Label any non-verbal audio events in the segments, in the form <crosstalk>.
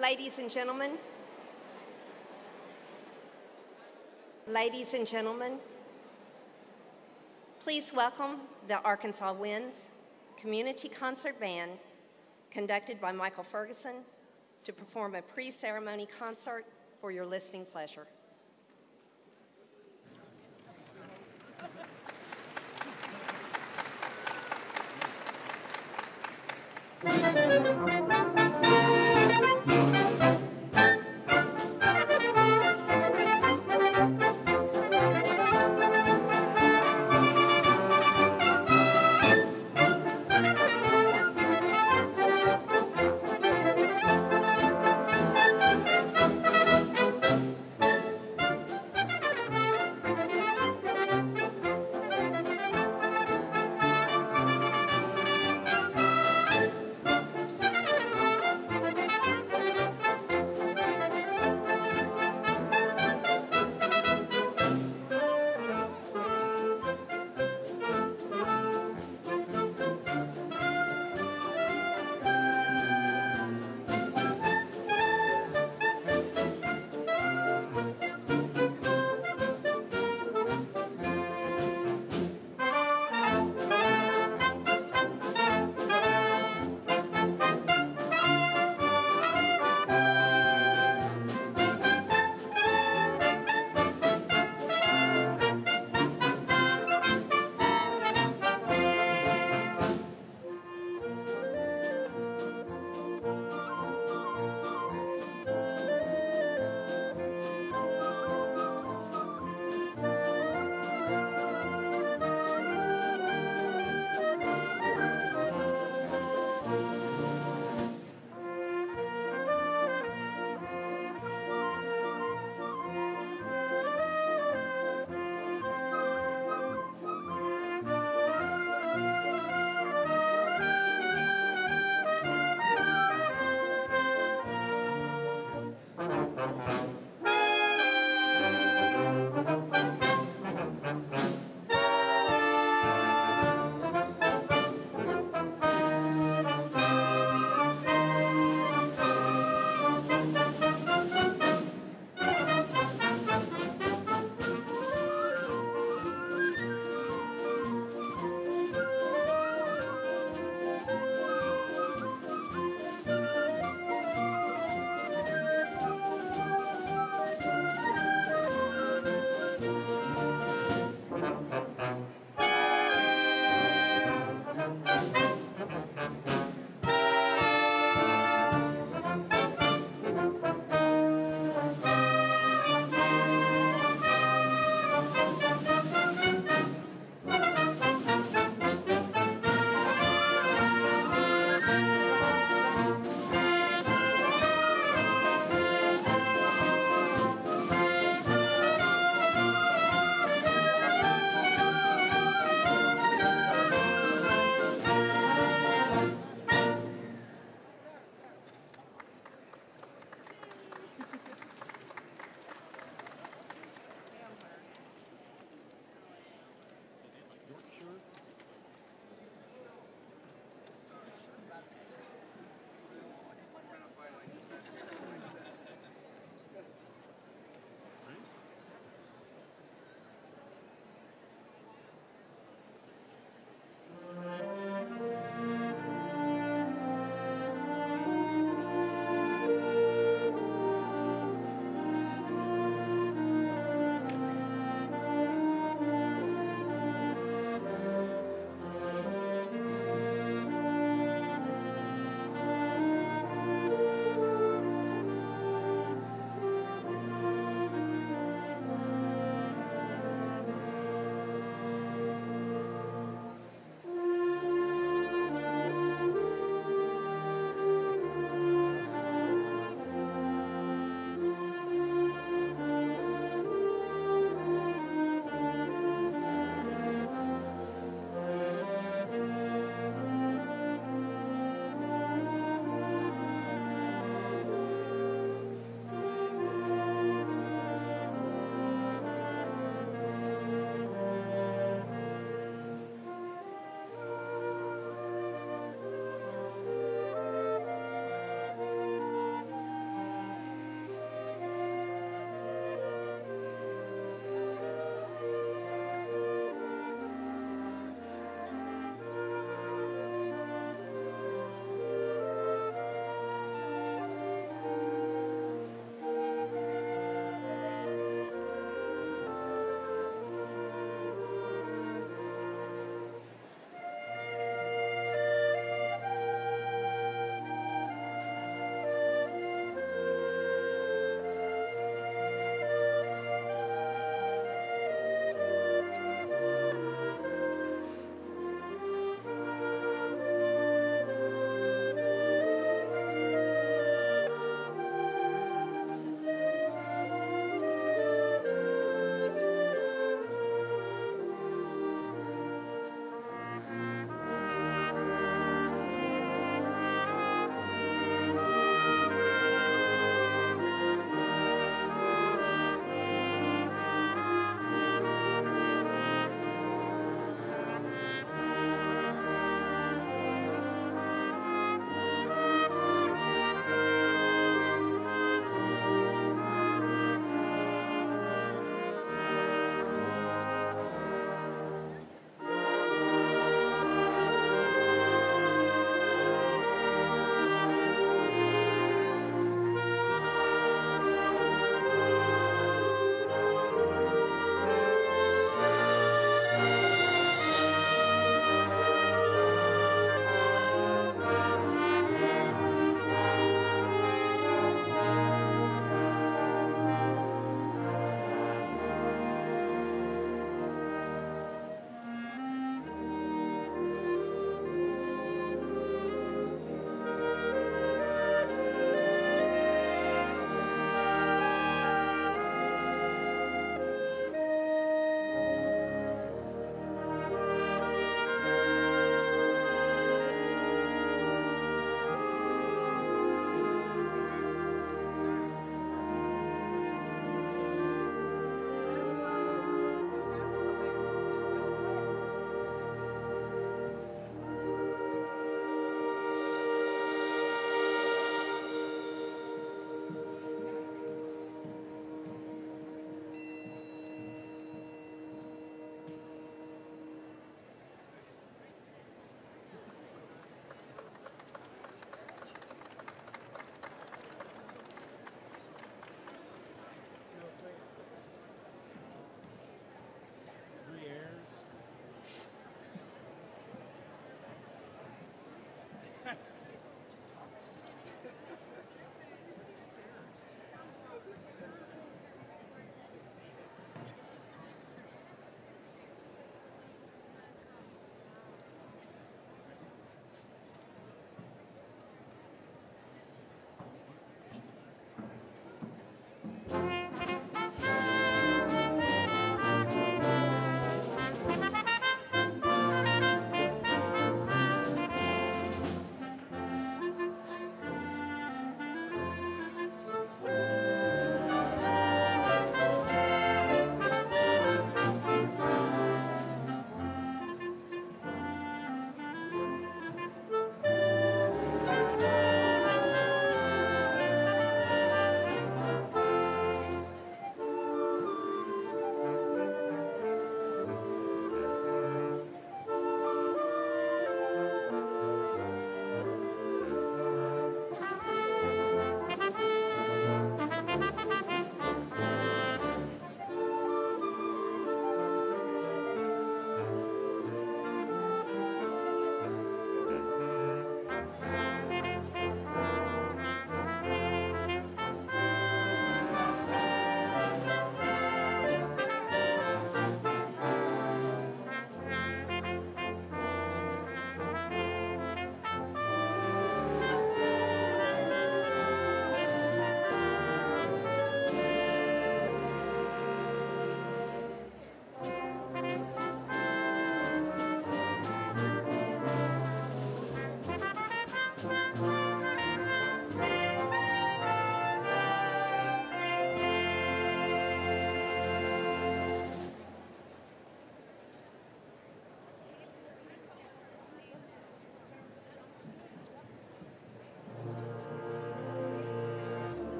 Ladies and gentlemen, ladies and gentlemen, please welcome the Arkansas Winds Community Concert Band, conducted by Michael Ferguson, to perform a pre-ceremony concert for your listening pleasure. <laughs>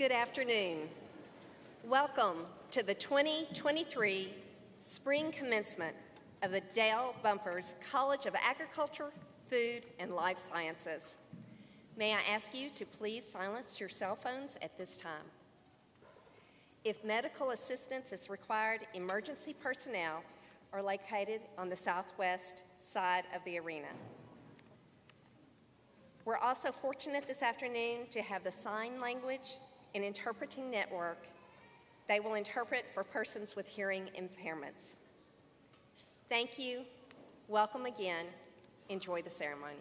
Good afternoon. Welcome to the 2023 spring commencement of the Dale Bumpers College of Agriculture, Food, and Life Sciences. May I ask you to please silence your cell phones at this time. If medical assistance is required, emergency personnel are located on the southwest side of the arena. We're also fortunate this afternoon to have the sign language and interpreting network. They will interpret for persons with hearing impairments. Thank you. Welcome again. Enjoy the ceremony.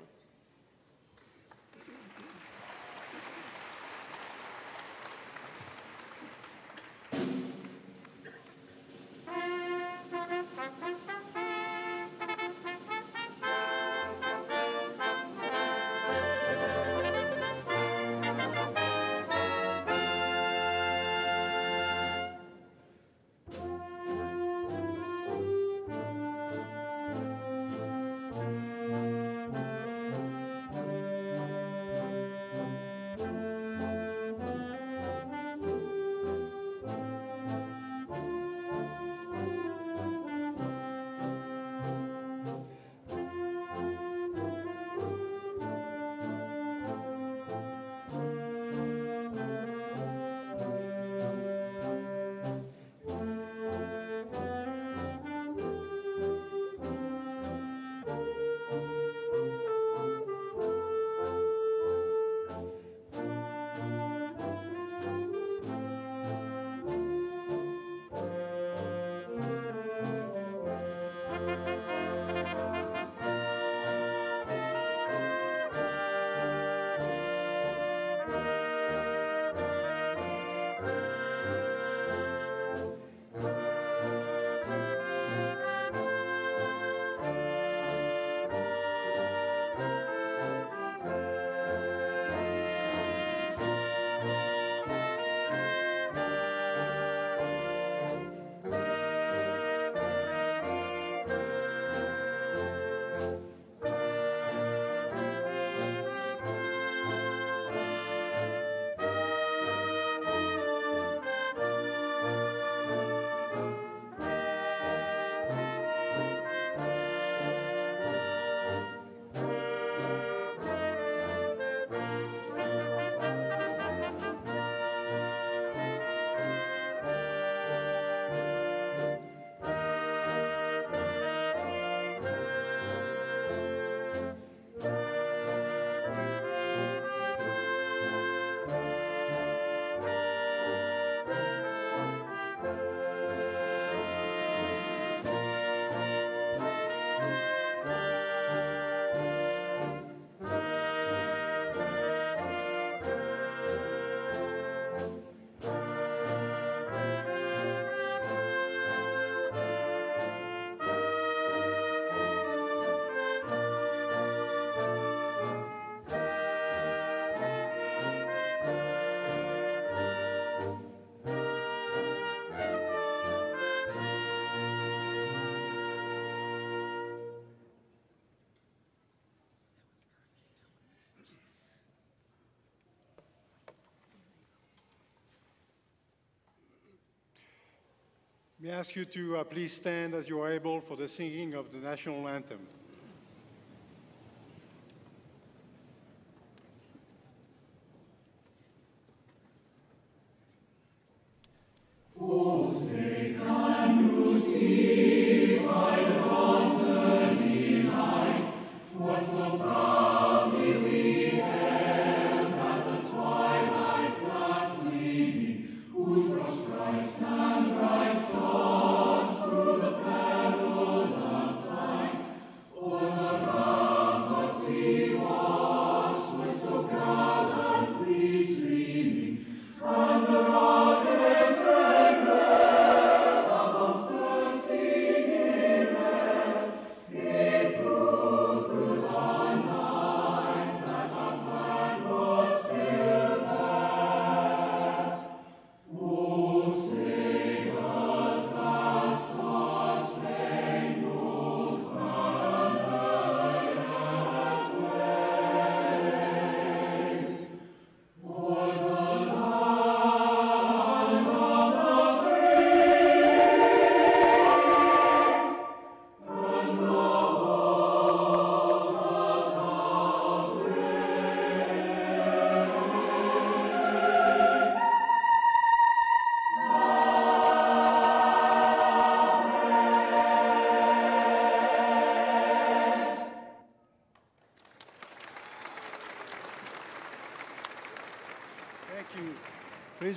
May I ask you to uh, please stand as you are able for the singing of the national anthem.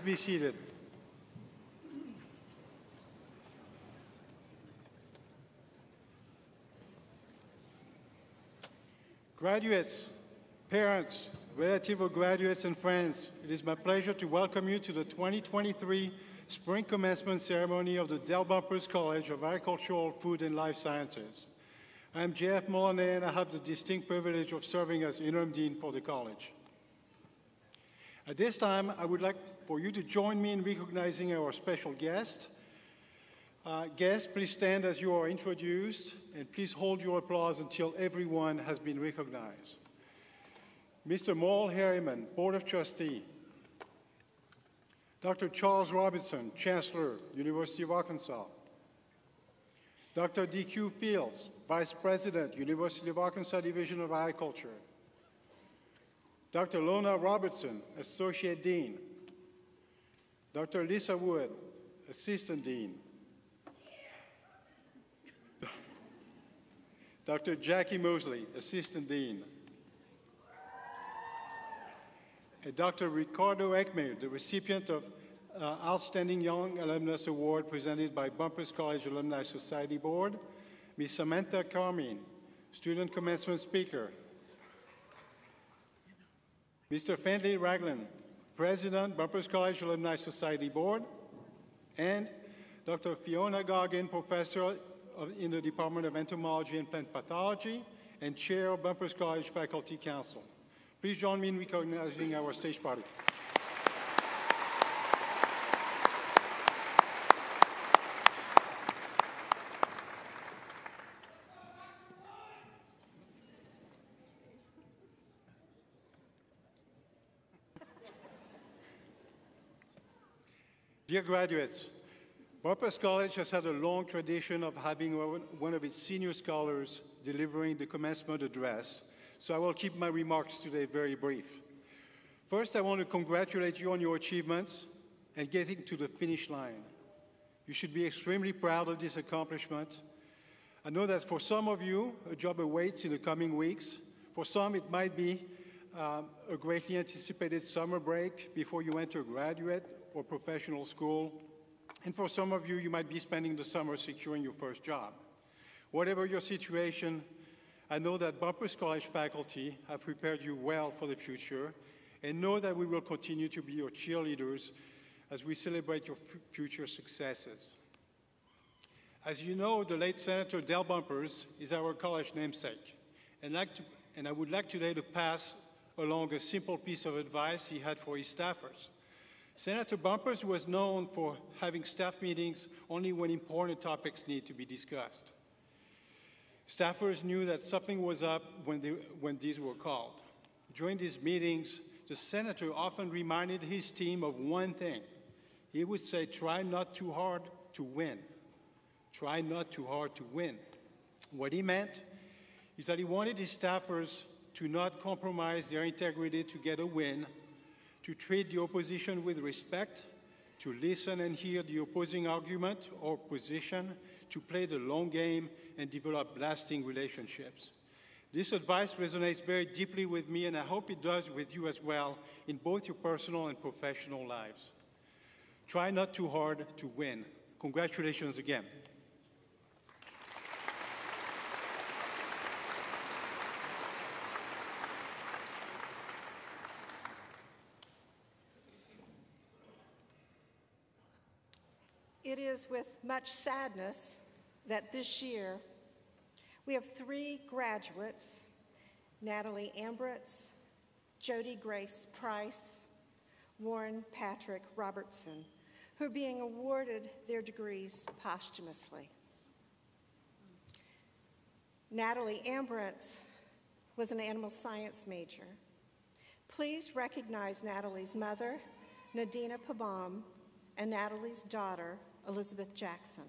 Be seated. Graduates, parents, relative of graduates, and friends, it is my pleasure to welcome you to the 2023 Spring Commencement Ceremony of the Dale Bumpers College of Agricultural, Food, and Life Sciences. I'm Jeff Meullenet, and I have the distinct privilege of serving as interim dean for the college. At this time, I would like for you to join me in recognizing our special guest. Uh, guests, please stand as you are introduced, and please hold your applause until everyone has been recognized. Mr. Morril Harriman, Board of Trustee. Dr. Charles Robinson, Chancellor, University of Arkansas. Dr. Deacue Fields, Vice President, University of Arkansas Division of Agriculture. Dr. Lona Robertson, Associate Dean. Dr. Lisa Wood, Assistant Dean. Dr. Jackie Mosley, Assistant Dean. And Dr. Ricardo Ekme, the recipient of uh, Outstanding Young Alumnus Award presented by Bumpers College Alumni Society Board. Ms. Samantha Carmine, Student Commencement Speaker. Mr. Findlay Ragland, President, Bumpers College Alumni Society Board. And Dr. Fiona Goggin, Professor of, in the Department of Entomology and Plant Pathology and Chair of Bumpers College Faculty Council. Please join me in recognizing our stage party. Dear graduates, Bumpers College has had a long tradition of having one of its senior scholars delivering the commencement address, so I will keep my remarks today very brief. First, I want to congratulate you on your achievements and getting to the finish line. You should be extremely proud of this accomplishment. I know that for some of you, a job awaits in the coming weeks. For some, it might be um, a greatly anticipated summer break before you enter graduate or professional school. And for some of you, you might be spending the summer securing your first job. Whatever your situation, I know that Bumpers College faculty have prepared you well for the future and know that we will continue to be your cheerleaders as we celebrate your future successes. As you know, the late Senator Dale Bumpers is our college namesake, and, like to, and I would like today to pass along a simple piece of advice he had for his staffers. Senator Bumpers was known for having staff meetings only when important topics need to be discussed. Staffers knew that something was up when, they, when these were called. During these meetings, the senator often reminded his team of one thing. He would say, try not too hard to win. Try not too hard to win. What he meant is that he wanted his staffers to not compromise their integrity to get a win to treat the opposition with respect, to listen and hear the opposing argument or position, to play the long game and develop lasting relationships. This advice resonates very deeply with me, and I hope it does with you as well in both your personal and professional lives. Try not too hard to win. Congratulations again. It is with much sadness that this year we have three graduates Natalie Ambritz, Jody Grace Price, Warren Patrick Robertson, who are being awarded their degrees posthumously. Natalie Ambritz was an animal science major. Please recognize Natalie's mother, Nadina Pabam, and Natalie's daughter, Elizabeth Jackson.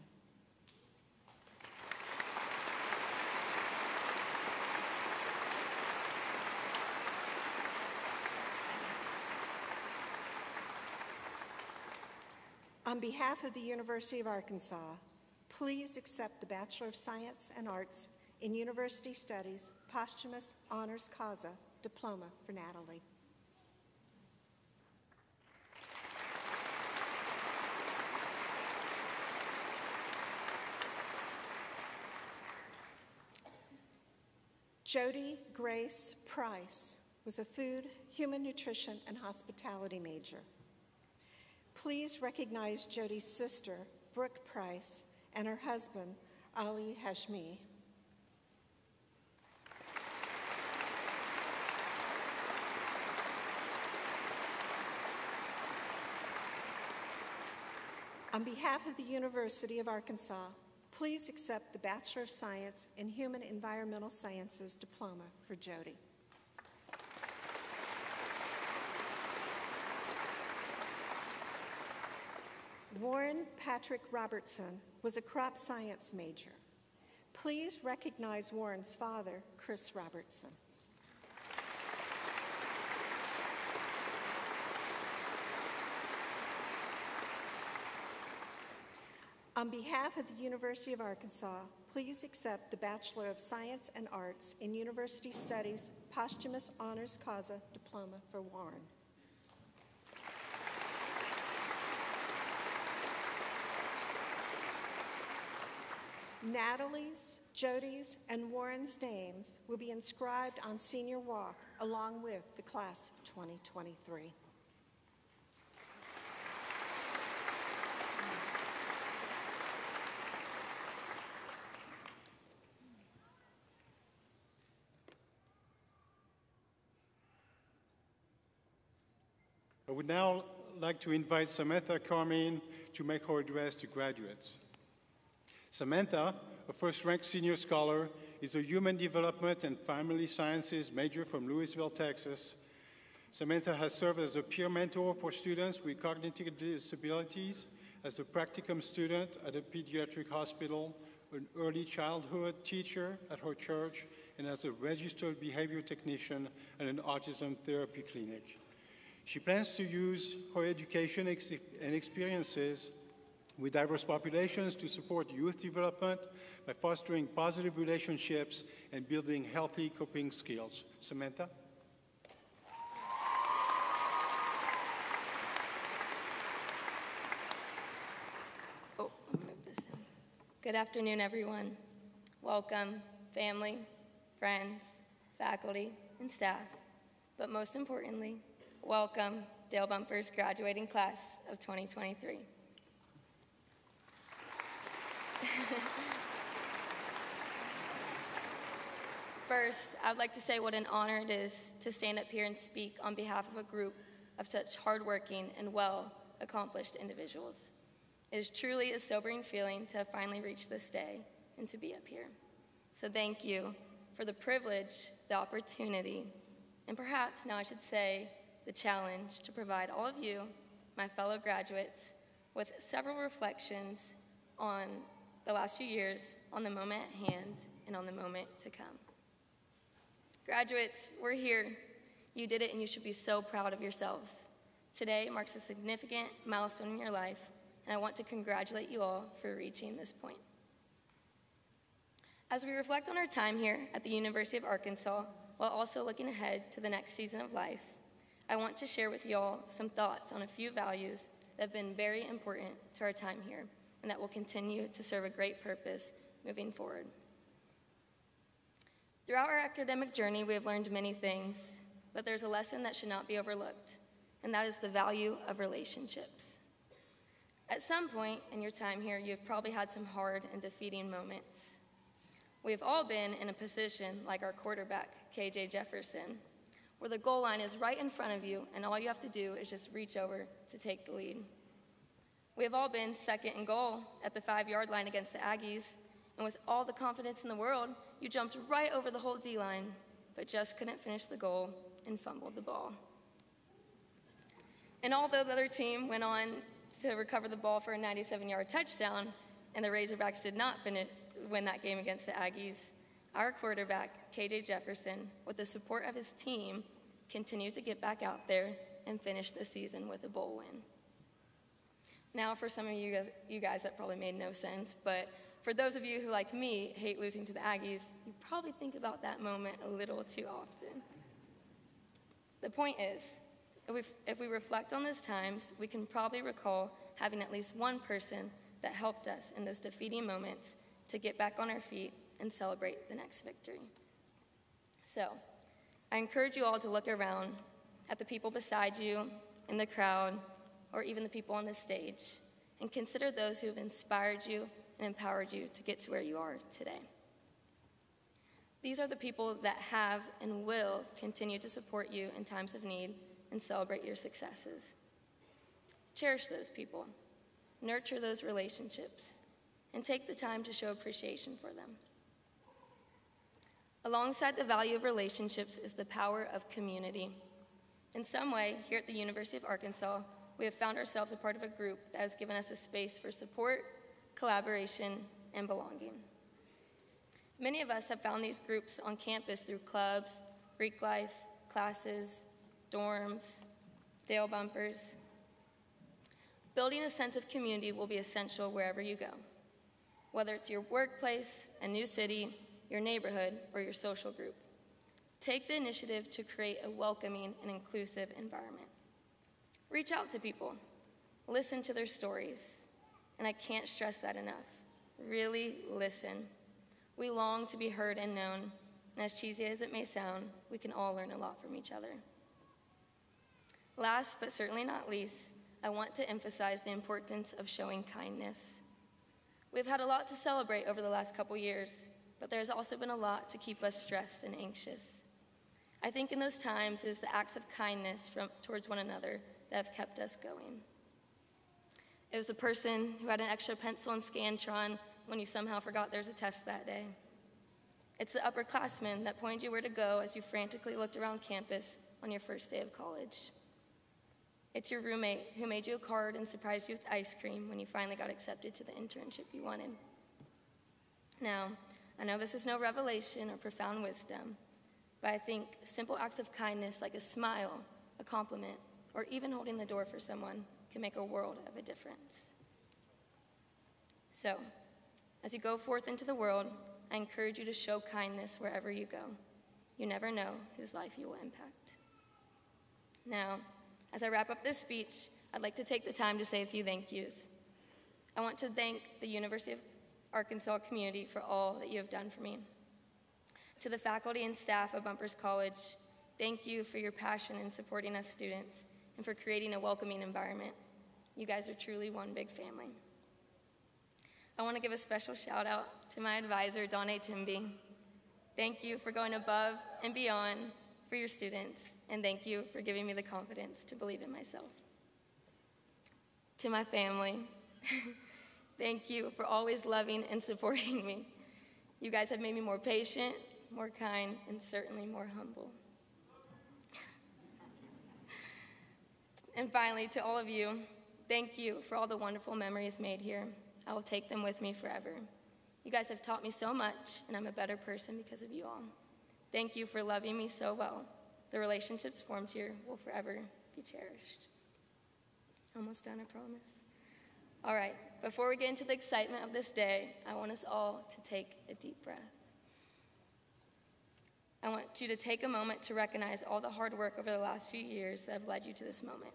On behalf of the University of Arkansas, please accept the Bachelor of Science and Arts in University Studies posthumous honors causa diploma for Natalie. Jody Grace Price was a food, human nutrition, and hospitality major. Please recognize Jody's sister, Brooke Price, and her husband, Ali Hashmi. On behalf of the University of Arkansas, please accept the Bachelor of Science in Human Environmental Sciences diploma for Jody. Warren Patrick Robertson was a crop science major. Please recognize Warren's father, Chris Robertson. On behalf of the University of Arkansas, please accept the Bachelor of Science and Arts in University Studies Posthumous Honors Causa Diploma for Warren. Natalie's, Jody's, and Warren's names will be inscribed on Senior Walk along with the class of 2023. I would now like to invite Samantha Carmine to make her address to graduates. Samantha, a first-ranked senior scholar, is a human development and family sciences major from Lewisville, Texas. Samantha has served as a peer mentor for students with cognitive disabilities, as a practicum student at a pediatric hospital, an early childhood teacher at her church, and as a registered behavior technician at an autism therapy clinic. She plans to use her education ex- and experiences with diverse populations to support youth development by fostering positive relationships and building healthy coping skills. Samantha? Oh. Good afternoon, everyone. Welcome, family, friends, faculty, and staff. But most importantly, welcome Dale Bumpers graduating class of 2023. <laughs> First, I'd like to say what an honor it is to stand up here and speak on behalf of a group of such hardworking and well accomplished individuals. It is truly a sobering feeling to have finally reached this day and to be up here. So, thank you for the privilege, the opportunity, and perhaps now I should say the challenge to provide all of you, my fellow graduates, with several reflections on the last few years, on the moment at hand, and on the moment to come. Graduates, we're here. You did it, and you should be so proud of yourselves. Today marks a significant milestone in your life, and I want to congratulate you all for reaching this point. As we reflect on our time here at the University of Arkansas, while also looking ahead to the next season of life, I want to share with you all some thoughts on a few values that have been very important to our time here and that will continue to serve a great purpose moving forward. Throughout our academic journey, we have learned many things, but there's a lesson that should not be overlooked, and that is the value of relationships. At some point in your time here, you've probably had some hard and defeating moments. We've all been in a position like our quarterback, KJ Jefferson, where the goal line is right in front of you, and all you have to do is just reach over to take the lead. We have all been second and goal at the five yard line against the Aggies, and with all the confidence in the world, you jumped right over the whole D line, but just couldn't finish the goal and fumbled the ball. And although the other team went on to recover the ball for a 97 yard touchdown, and the Razorbacks did not finish, win that game against the Aggies, our quarterback, KJ Jefferson, with the support of his team, continued to get back out there and finish the season with a bowl win. Now, for some of you guys, you guys, that probably made no sense, but for those of you who, like me, hate losing to the Aggies, you probably think about that moment a little too often. The point is, if we, if we reflect on those times, we can probably recall having at least one person that helped us in those defeating moments to get back on our feet and celebrate the next victory. So, I encourage you all to look around at the people beside you, in the crowd, or even the people on the stage, and consider those who have inspired you and empowered you to get to where you are today. These are the people that have and will continue to support you in times of need and celebrate your successes. Cherish those people, nurture those relationships, and take the time to show appreciation for them. Alongside the value of relationships is the power of community. In some way, here at the University of Arkansas, we have found ourselves a part of a group that has given us a space for support, collaboration, and belonging. Many of us have found these groups on campus through clubs, Greek life, classes, dorms, Dale bumpers. Building a sense of community will be essential wherever you go, whether it's your workplace, a new city, your neighborhood, or your social group. Take the initiative to create a welcoming and inclusive environment. Reach out to people, listen to their stories, and I can't stress that enough. Really listen. We long to be heard and known, and as cheesy as it may sound, we can all learn a lot from each other. Last but certainly not least, I want to emphasize the importance of showing kindness. We've had a lot to celebrate over the last couple years, but there's also been a lot to keep us stressed and anxious. I think in those times it is the acts of kindness from, towards one another that have kept us going. It was the person who had an extra pencil and Scantron when you somehow forgot there's a test that day. It's the upperclassmen that pointed you where to go as you frantically looked around campus on your first day of college. It's your roommate who made you a card and surprised you with ice cream when you finally got accepted to the internship you wanted. Now, I know this is no revelation or profound wisdom, but I think simple acts of kindness like a smile, a compliment, or even holding the door for someone can make a world of a difference. So, as you go forth into the world, I encourage you to show kindness wherever you go. You never know whose life you will impact. Now, as I wrap up this speech, I'd like to take the time to say a few thank yous. I want to thank the University of Arkansas community for all that you have done for me. To the faculty and staff of Bumpers College, thank you for your passion in supporting us students and for creating a welcoming environment. You guys are truly one big family. I want to give a special shout out to my advisor, Donne Timby. Thank you for going above and beyond for your students, and thank you for giving me the confidence to believe in myself. To my family, <laughs> thank you for always loving and supporting me. You guys have made me more patient, more kind, and certainly more humble. and finally, to all of you, thank you for all the wonderful memories made here. I will take them with me forever. You guys have taught me so much, and I'm a better person because of you all. Thank you for loving me so well. The relationships formed here will forever be cherished. Almost done, I promise. All right, before we get into the excitement of this day, I want us all to take a deep breath. I want you to take a moment to recognize all the hard work over the last few years that have led you to this moment.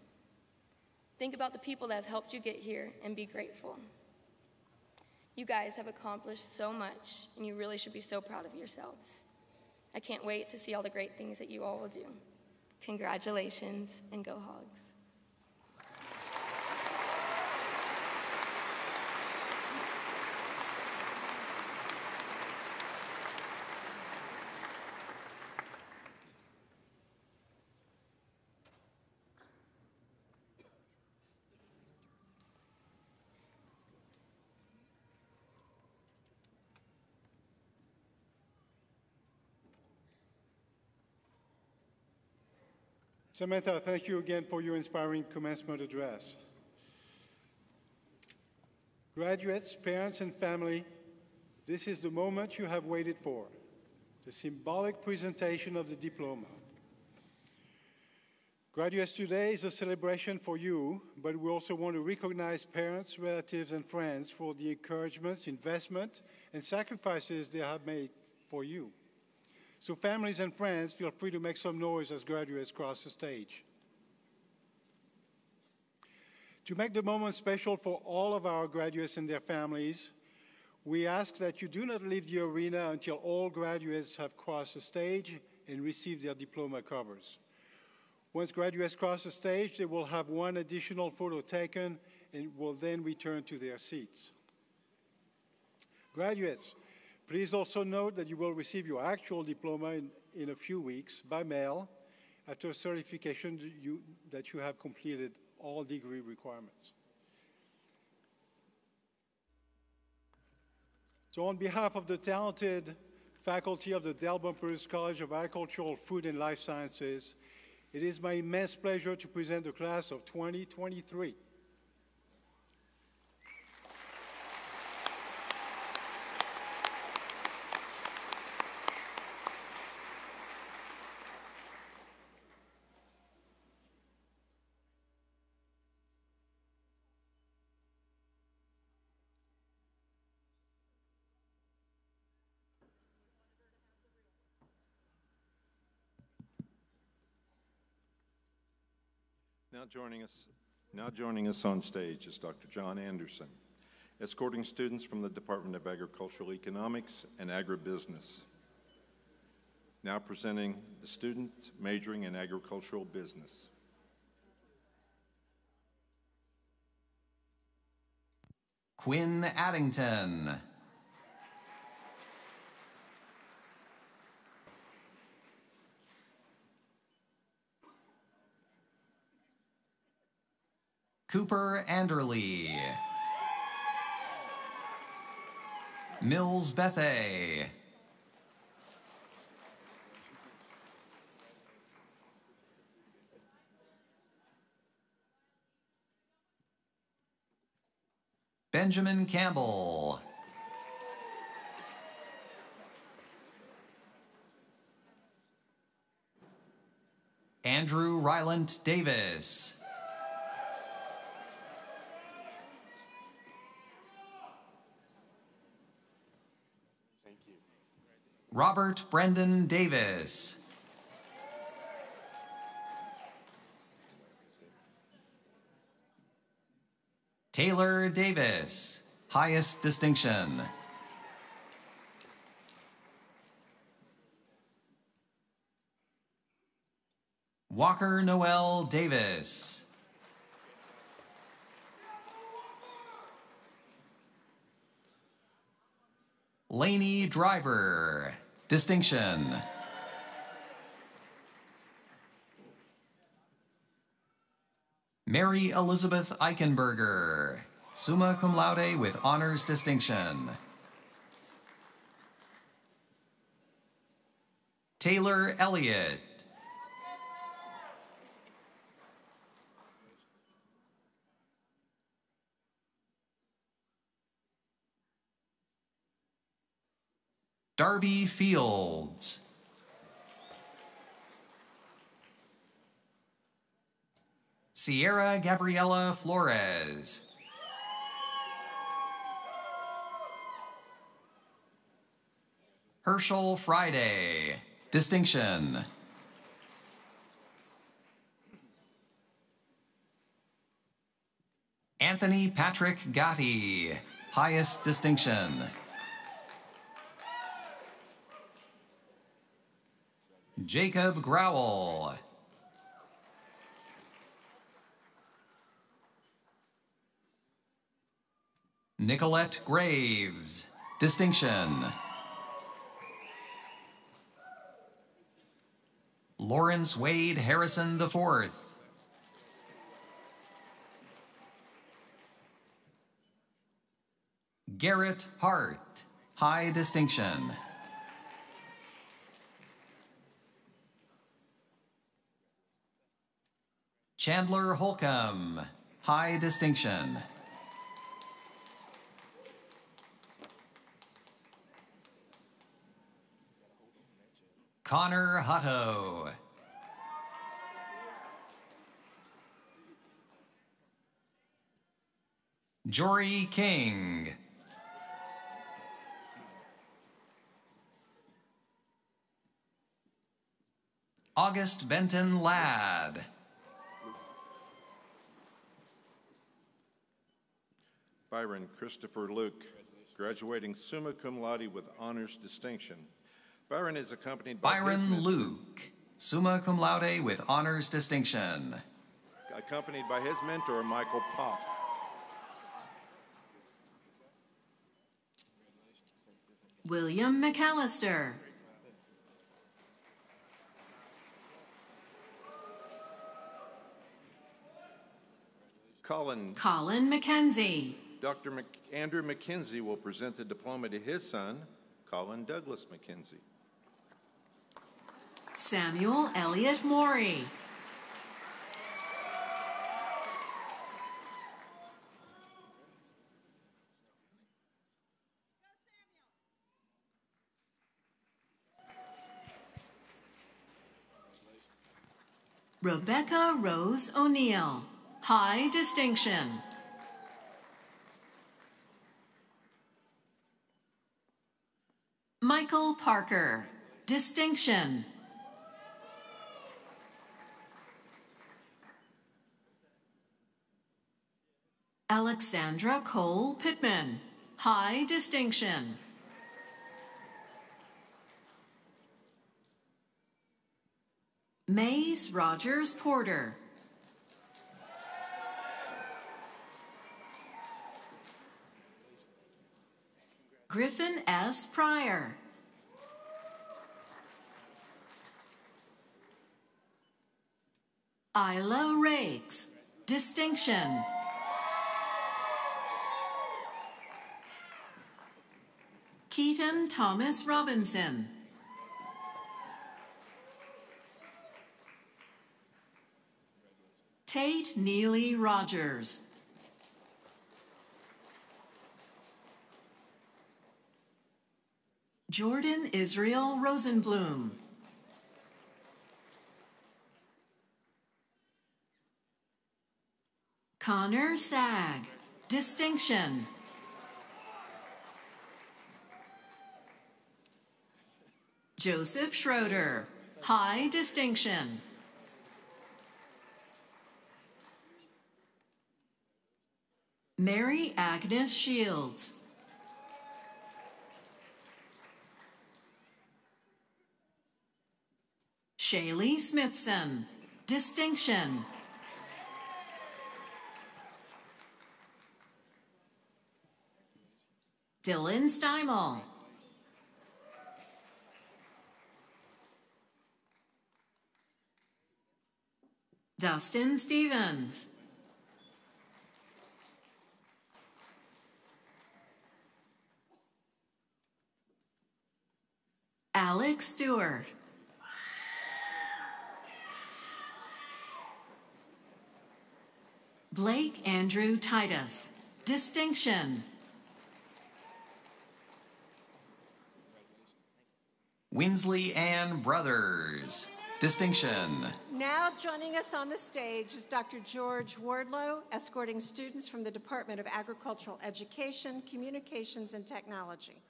Think about the people that have helped you get here and be grateful. You guys have accomplished so much, and you really should be so proud of yourselves. I can't wait to see all the great things that you all will do. Congratulations and go Hogs. Samantha, thank you again for your inspiring commencement address. Graduates, parents, and family, this is the moment you have waited for the symbolic presentation of the diploma. Graduates, today is a celebration for you, but we also want to recognize parents, relatives, and friends for the encouragements, investment, and sacrifices they have made for you. So, families and friends, feel free to make some noise as graduates cross the stage. To make the moment special for all of our graduates and their families, we ask that you do not leave the arena until all graduates have crossed the stage and received their diploma covers. Once graduates cross the stage, they will have one additional photo taken and will then return to their seats. Graduates, please also note that you will receive your actual diploma in, in a few weeks by mail after certification that you, that you have completed all degree requirements. So on behalf of the talented faculty of the Bumpers College of Agricultural, Food, and Life Sciences, it is my immense pleasure to present the class of 2023. Joining us, now joining us on stage is Dr. John Anderson, escorting students from the Department of Agricultural Economics and Agribusiness. Now presenting the students majoring in agricultural business. Quinn Addington. Cooper Anderley. Mills Bethay. Benjamin Campbell. Andrew Rylant Davis. Robert Brendan Davis. Taylor Davis, highest distinction. Walker Noel Davis. Laney Driver, distinction. Mary Elizabeth Eichenberger, summa cum laude with honors distinction. Taylor Elliott. Darby Fields. Sierra Gabriela Flores. Herschel Friday, distinction. Anthony Patrick Gotti, highest distinction. Jacob Growell. Nicolette Graves, distinction. Lawrence Wade Harrison IV. Garrett Hart, high distinction. Chandler Holcomb, high distinction. Connor Hutto. Jory King. August Benton Ladd. Byron Christopher Luke, graduating summa cum laude with honors distinction. Byron is accompanied by his Byron mentor- Luke, summa cum laude with honors distinction. accompanied by his mentor, Michael Popp. William McAllister. Colin, Colin McKenzie. Dr. Mc, Andrew McKenzie will present the diploma to his son, Colin Douglas McKenzie. Samuel Elliott Morey. Rebecca Rose O'Neill. High distinction. Michael Parker. Distinction. Alexandra Cole Pittman. High distinction. Mays Rogers Porter. Griffin S. Pryor. Isla Rakes. Distinction. Keaton Thomas Robinson. Tate Neely Rogers. Jordan Israel Rosenblum. Connor Sag. Distinction. Joseph Schroeder. High distinction. Mary Agnes Shields. Shaylee Smithson. Distinction. Dylan Steimel. Dustin Stevens. Alex Stewart. Blake Andrew Titus. Distinction. Winsley Ann Brothers. Distinction. Now joining us on the stage is Dr. George Wardlow, escorting students from the Department of Agricultural Education, Communications, and Technology.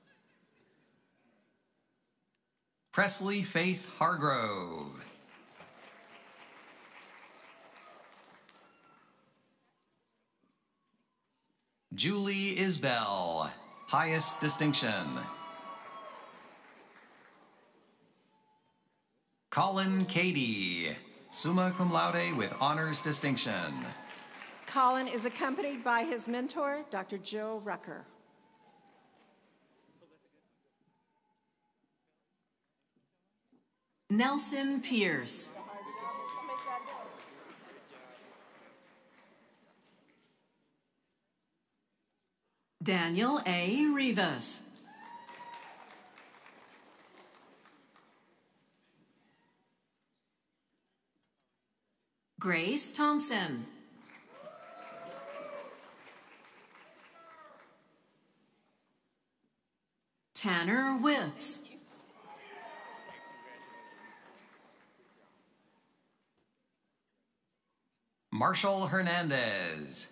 Presley Faith Hargrove. Julie Isbell. Highest distinction. Colin Cady. Summa cum laude with honors distinction. Colin is accompanied by his mentor, Dr. Joe Rucker. Nelson Pierce. Daniel A. Rivas. Grace Thompson. Tanner Whips. Marshall Hernandez.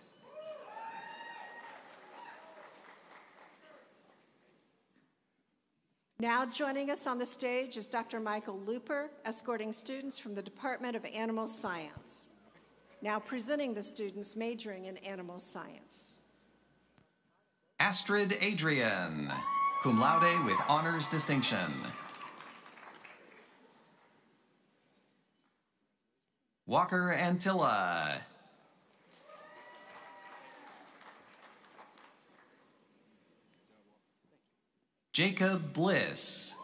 Now joining us on the stage is Dr. Michael Looper, escorting students from the Department of Animal Science. Now presenting the students majoring in animal science. Astrid Adrian, cum laude with honors distinction. Walker Antilla, Jacob Bliss.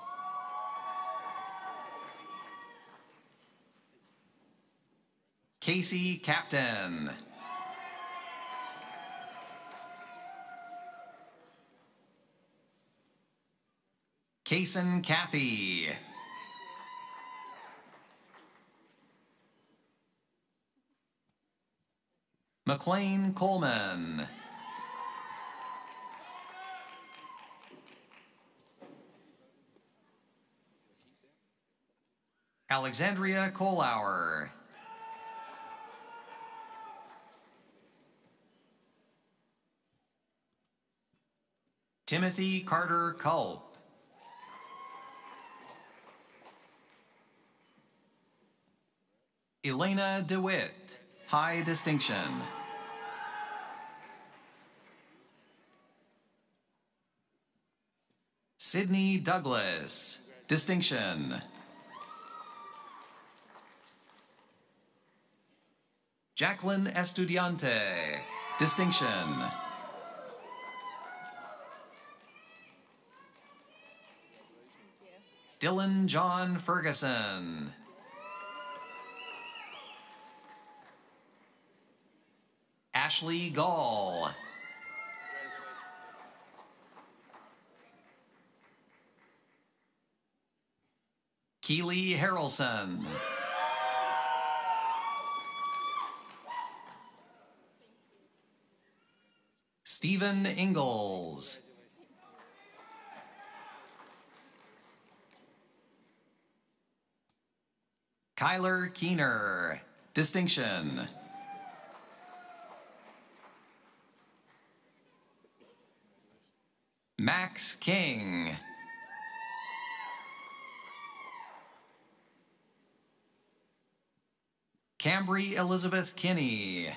Casey Captain. Kaysen Kathy. McLean Coleman. Alexandria Colauer. Timothy Carter Culp. Elena DeWitt, high distinction. Sydney Douglas, distinction. Jacqueline Estudiante, distinction. Dylan John Ferguson. Ashley Gall. Keely Harrelson. Stephen Ingalls. Kyler Keener, distinction. Max King. Cambry Elizabeth Kinney.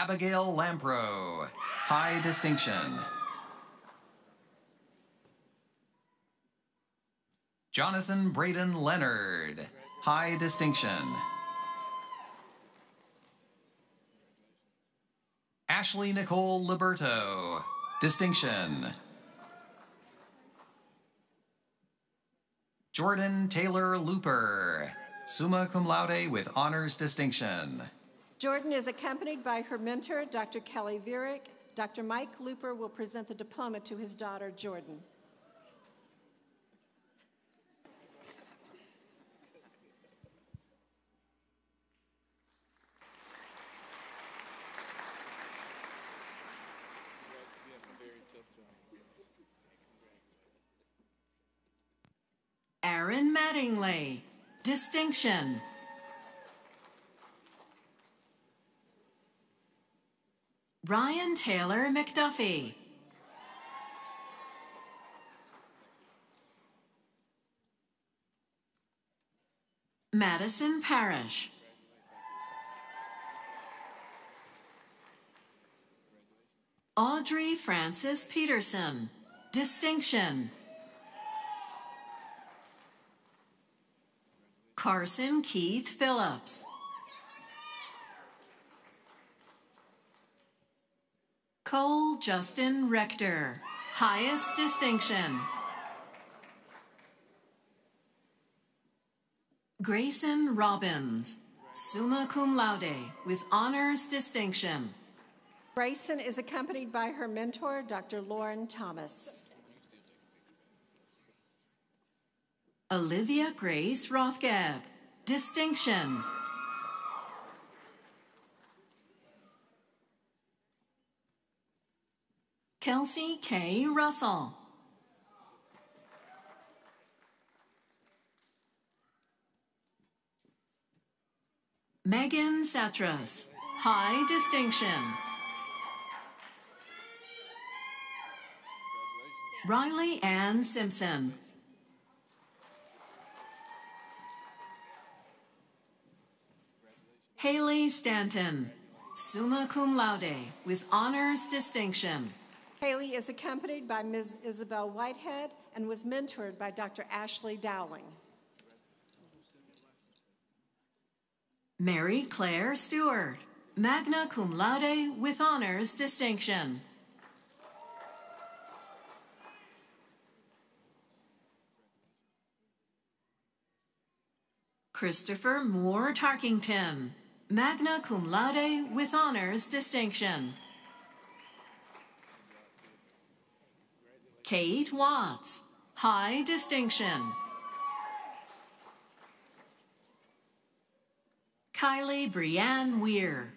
Abigail Lampro, high distinction. Jonathan Braden Leonard, high distinction. Ashley Nicole Liberto, distinction. Jordan Taylor Looper, summa cum laude with honors distinction. Jordan is accompanied by her mentor, Dr. Kelly Vierck. Dr. Mike Looper will present the diploma to his daughter, Jordan. Aaron Mattingly, distinction. Ryan Taylor McDuffie. Madison Parrish. Audrey Francis Peterson, distinction. Carson Keith Phillips. Cole Justin Rector, highest distinction. Grayson Robbins, summa cum laude with honors distinction. Grayson is accompanied by her mentor, Dr. Lauren Thomas. Olivia Grace Rothgeb, distinction. Kelsey K. Russell. Megan Satras, high distinction. Riley Ann Simpson. Haley Stanton, summa cum laude with honors distinction. Haley is accompanied by Ms. Isabel Whitehead and was mentored by Dr. Ashley Dowling. Mary Claire Stewart, magna cum laude with honors distinction. Christopher Moore Tarkington, magna cum laude with honors distinction. Kate Watts, high distinction. Kylie Brianne Weir.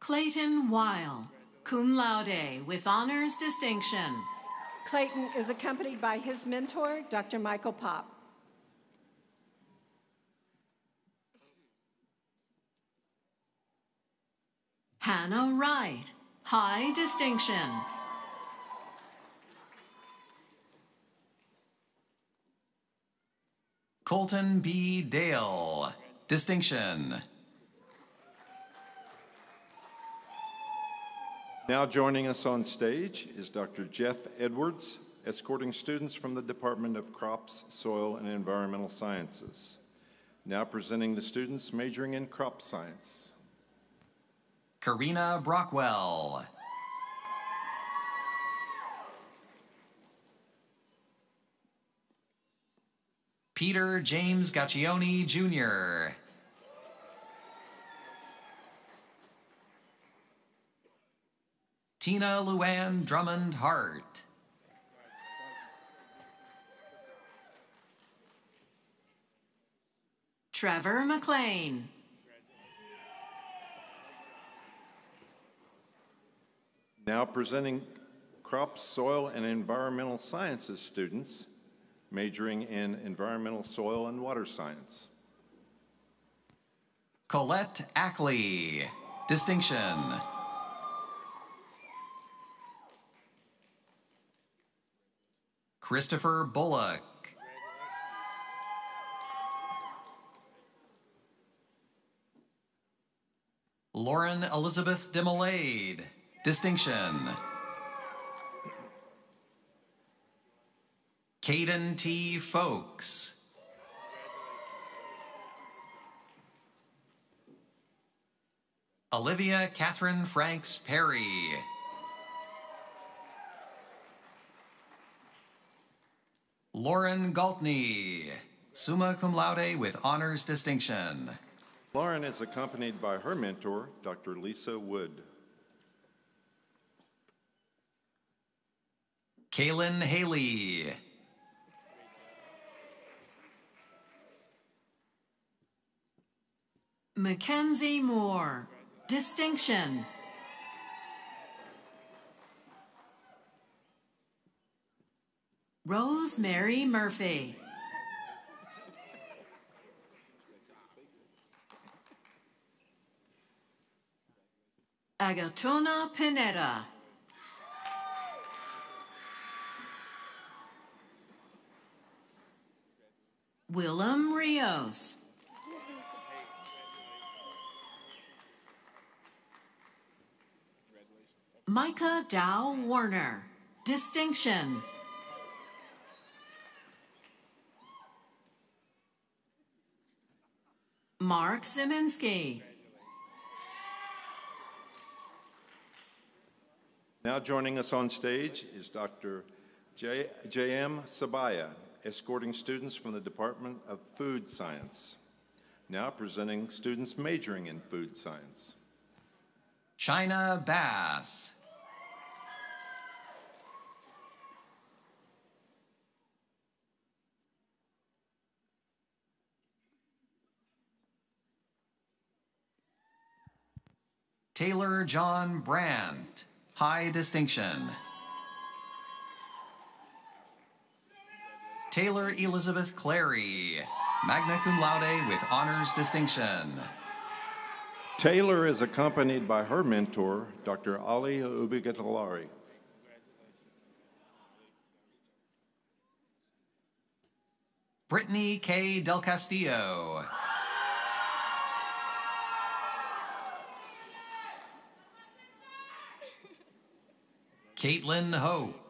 Clayton Weil, cum laude with honors distinction. Clayton is accompanied by his mentor, Dr. Michael Popp. Hannah Wright, high distinction. Colton B. Dale, distinction. Now joining us on stage is Dr. Jeff Edwards, escorting students from the Department of Crops, Soil, and Environmental Sciences. Now presenting the students majoring in crop science. Karina Brockwell. Peter James Gaccioni Jr. Tina Luann Drummond Hart. Trevor McLean. Now presenting Crops, Soil, and Environmental Sciences students majoring in Environmental Soil and Water Science. Colette Ackley, distinction. Christopher Bullock. Lauren Elizabeth Demolade, distinction. Caden T. Folks. Olivia Catherine Franks Perry. Lauren Galtney, summa cum laude with honors distinction. Lauren is accompanied by her mentor, Dr. Lisa Wood. Kaylin Haley. Mackenzie Moore, distinction. Rosemary Murphy. Agatona Pineda. Willem Rios. Micah Dow Warner, distinction. Mark Zeminski. Now joining us on stage is Dr. J. J.M. Subbiah, escorting students from the Department of Food Science. Now presenting students majoring in food science. China Bass. Taylor John Brandt, high distinction. Taylor Elizabeth Clary, magna cum laude with honors distinction. Taylor is accompanied by her mentor, Dr. Ali Ubeyitogullari. Brittany K. Del Castillo. Caitlin Hope.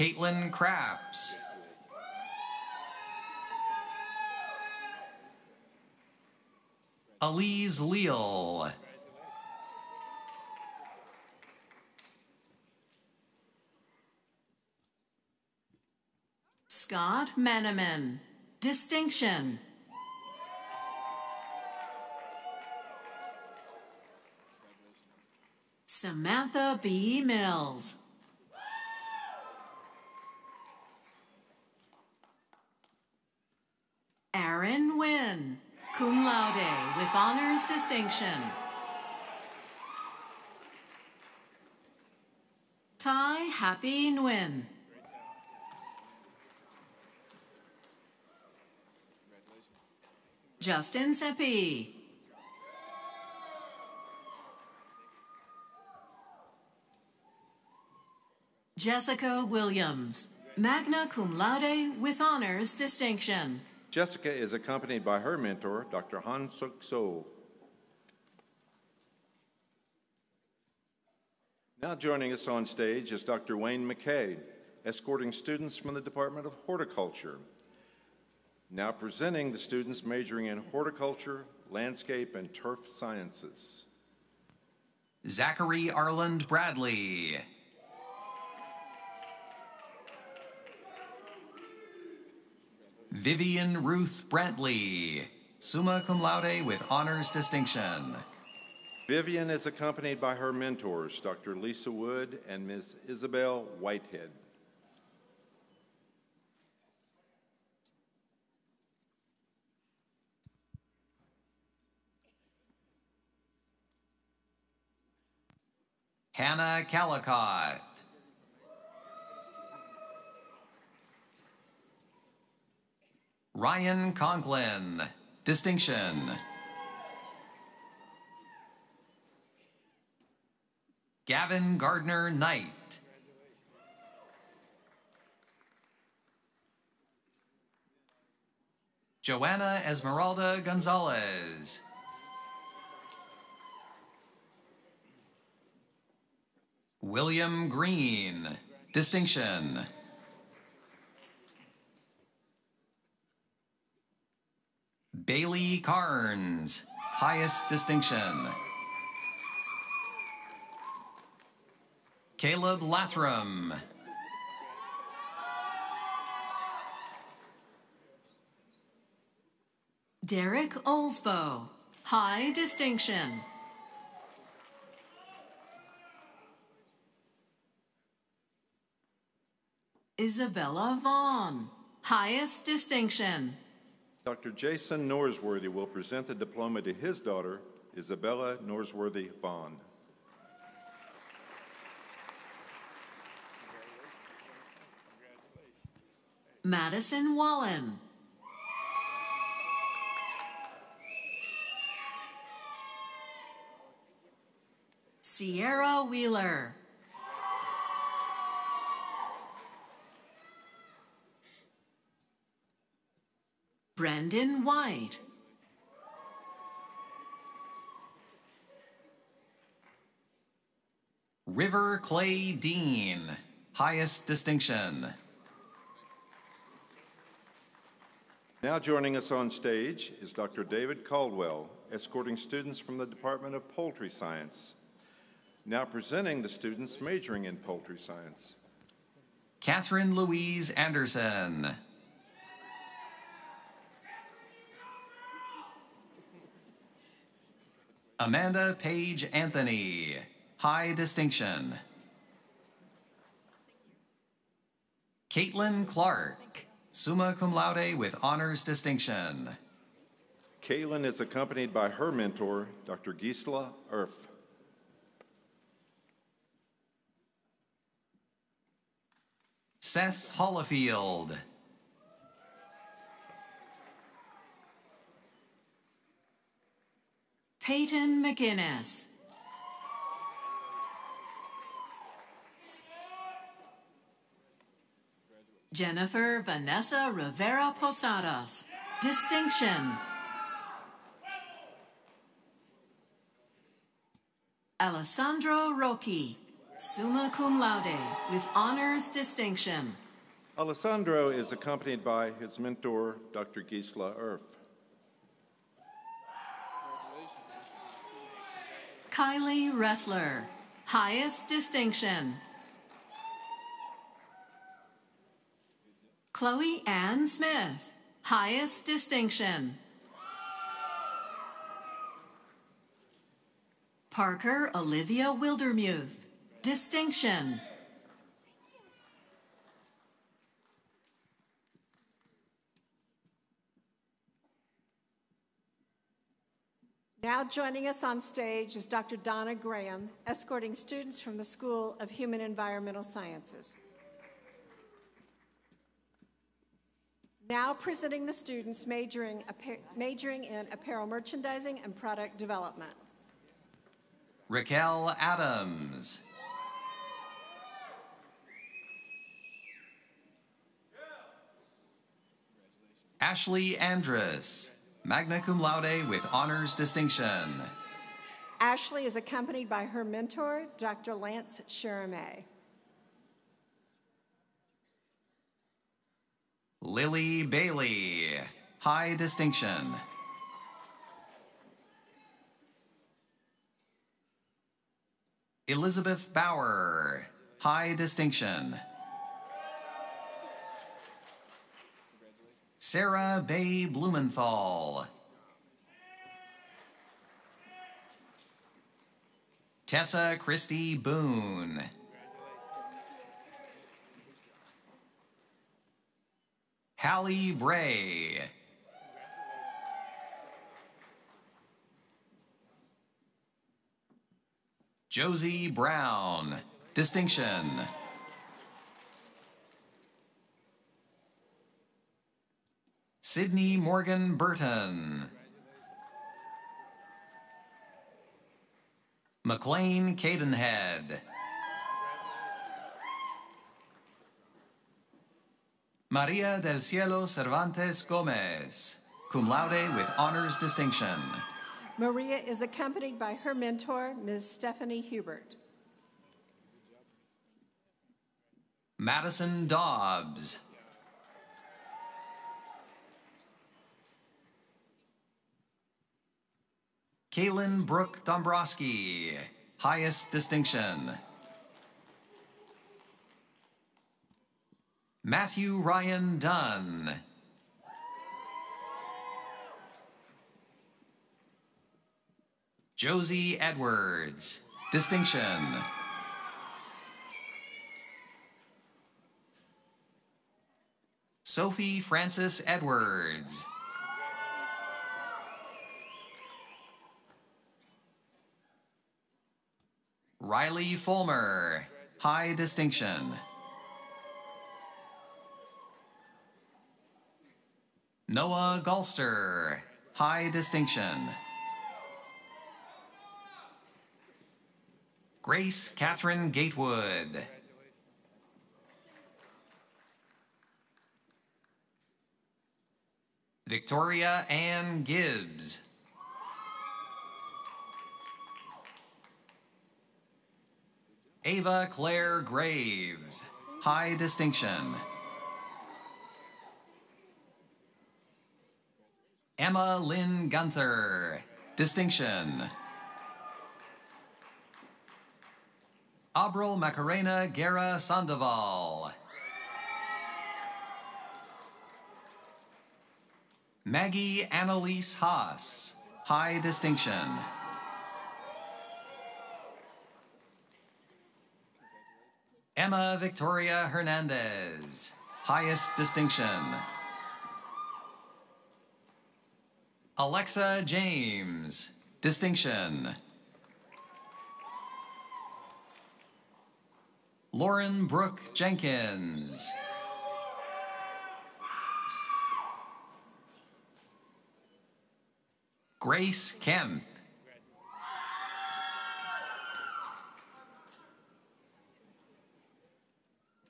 Caitlin Craps. Elise Leal. Scott Manaman, distinction. Samantha B. Mills. Aaron Wynn, cum laude with honors distinction. Tai Happy Nguyen. Justin Seppi. Jessica Williams, magna cum laude with honors distinction. Jessica is accompanied by her mentor, Dr. Han-Seok Seo. Now joining us on stage is Dr. Wayne Mackay, escorting students from the Department of Horticulture. Now presenting the students majoring in horticulture, landscape, and turf sciences. Zachary Arland Bradley. Vivian Ruth Brantley, summa cum laude with honors distinction. Vivian is accompanied by her mentors, Dr. Lisa Wood and Ms. Isabel Whitehead. Hannah Calicott. Ryan Conklin, distinction. Gavin Gardner Knight. Joanna Esmeralda Gonzalez. William Green, distinction. Bailey Carnes, highest distinction. Caleb Lathram. Derek Olsbo, high distinction. Isabella Vaughn, highest distinction. Dr. Jason Norsworthy will present the diploma to his daughter, Isabella Norsworthy Vaughn. Madison Wallen. Sierra Wheeler. Brendan White. River Clay Dean, highest distinction. Now joining us on stage is Dr. David Caldwell, escorting students from the Department of Poultry Science. Now presenting the students majoring in poultry science. Catherine Louise Anderson. Amanda Page Anthony, high distinction. Caitlin Clark, summa cum laude with honors distinction. Caitlin is accompanied by her mentor, Dr. Gisela Erf. Seth Hollifield. Peyton McGuinness. Jennifer Vanessa Rivera Posadas. Distinction. Alessandro Rocchi, summa cum laude, with honors distinction. Alessandro is accompanied by his mentor, Dr. Gisela Erf. Kylie Ressler, highest distinction. Chloe Ann Smith, highest distinction. Parker Olivia Wildermuth, distinction. Now joining us on stage is Dr. Donna Graham, escorting students from the School of Human Environmental Sciences. Now presenting the students majoring, majoring in apparel merchandising and product development. Raquel Adams. Ashley Andrus, magna cum laude with honors distinction. Ashley is accompanied by her mentor, Dr. Lance Cheramie. Lily Bailey, high distinction. Elizabeth Bauer, high distinction. Sarah Bay Blumenthal. Tessa Christie Boone. Hallie Bray. Josie Brown, distinction. Sydney Morgan Burton. McLean Cadenhead. Maria del Cielo Cervantes Gomez, cum laude with honors distinction. Maria is accompanied by her mentor, Ms. Stephanie Hubert. Madison Dobbs. Kaylin Brooke Dombrowski, highest distinction. Matthew Ryan Dunn. Josie Edwards, distinction. Sophie Francis Edwards. Riley Fulmer, high distinction. Noah Galster, high distinction. Grace Catherine Gatewood. Victoria Ann Gibbs. Ava Claire Graves, high distinction. Emma Lynn Gunther, distinction. Abril Macarena Guerra Sandoval. Maggie Annalise Haas, high distinction. Emma Victoria Hernandez, highest distinction. Alexa James, distinction. Lauren Brooke Jenkins. Grace Kemp.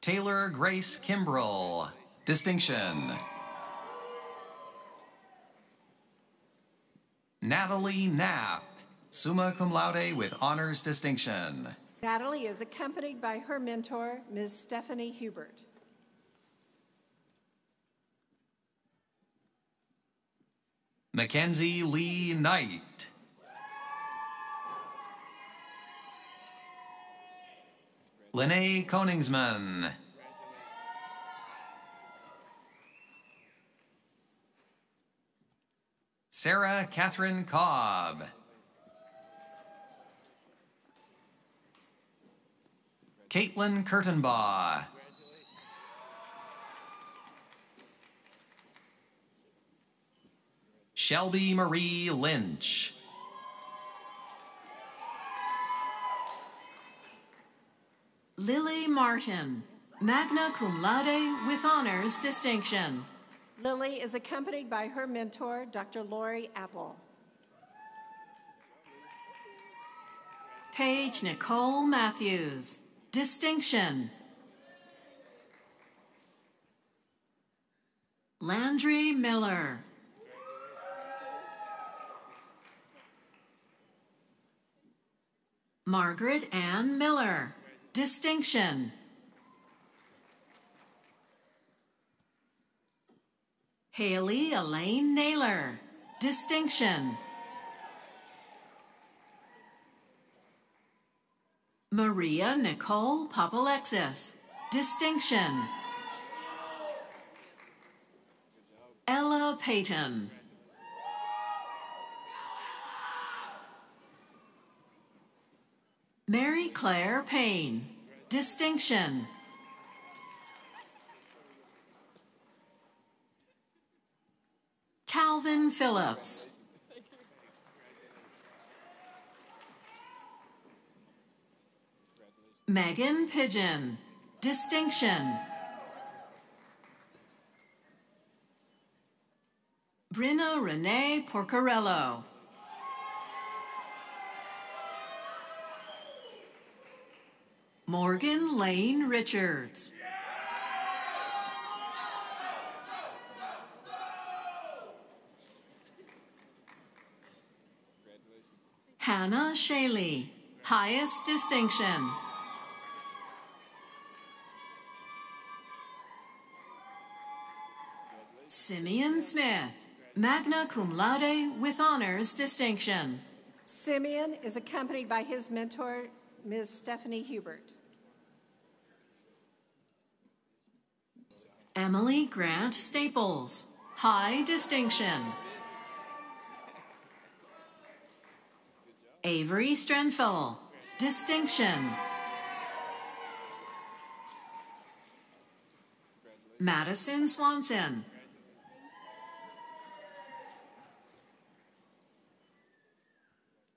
Taylor Grace Kimbrell, distinction. Natalie Knapp, summa cum laude with honors distinction. Natalie is accompanied by her mentor, Ms. Stephanie Hubert. Mackenzie Lee Knight. Lene Koningsman. Sarah Catherine Cobb. Caitlin Kurtenbaugh. Shelby Marie Lynch. Lily Martin, magna cum laude with honors distinction. Lily is accompanied by her mentor, Dr. Lori Apple. Paige Nicole Matthews, distinction. Landry Miller. Margaret Ann Miller, distinction. Haley Elaine Naylor, distinction. Maria Nicole Papalexis, distinction. Ella Payton. Mary Claire Payne, distinction. Calvin Phillips. Megan Pigeon, distinction. Brina Renee Porcarello. Morgan Lane Richards. Hannah Shaley, highest distinction. Simeon Smith, magna cum laude with honors distinction. Simeon is accompanied by his mentor, Ms. Stephanie Hubert. Emily Grant Staples, high distinction. Avery Strenfel, distinction. Madison Swanson.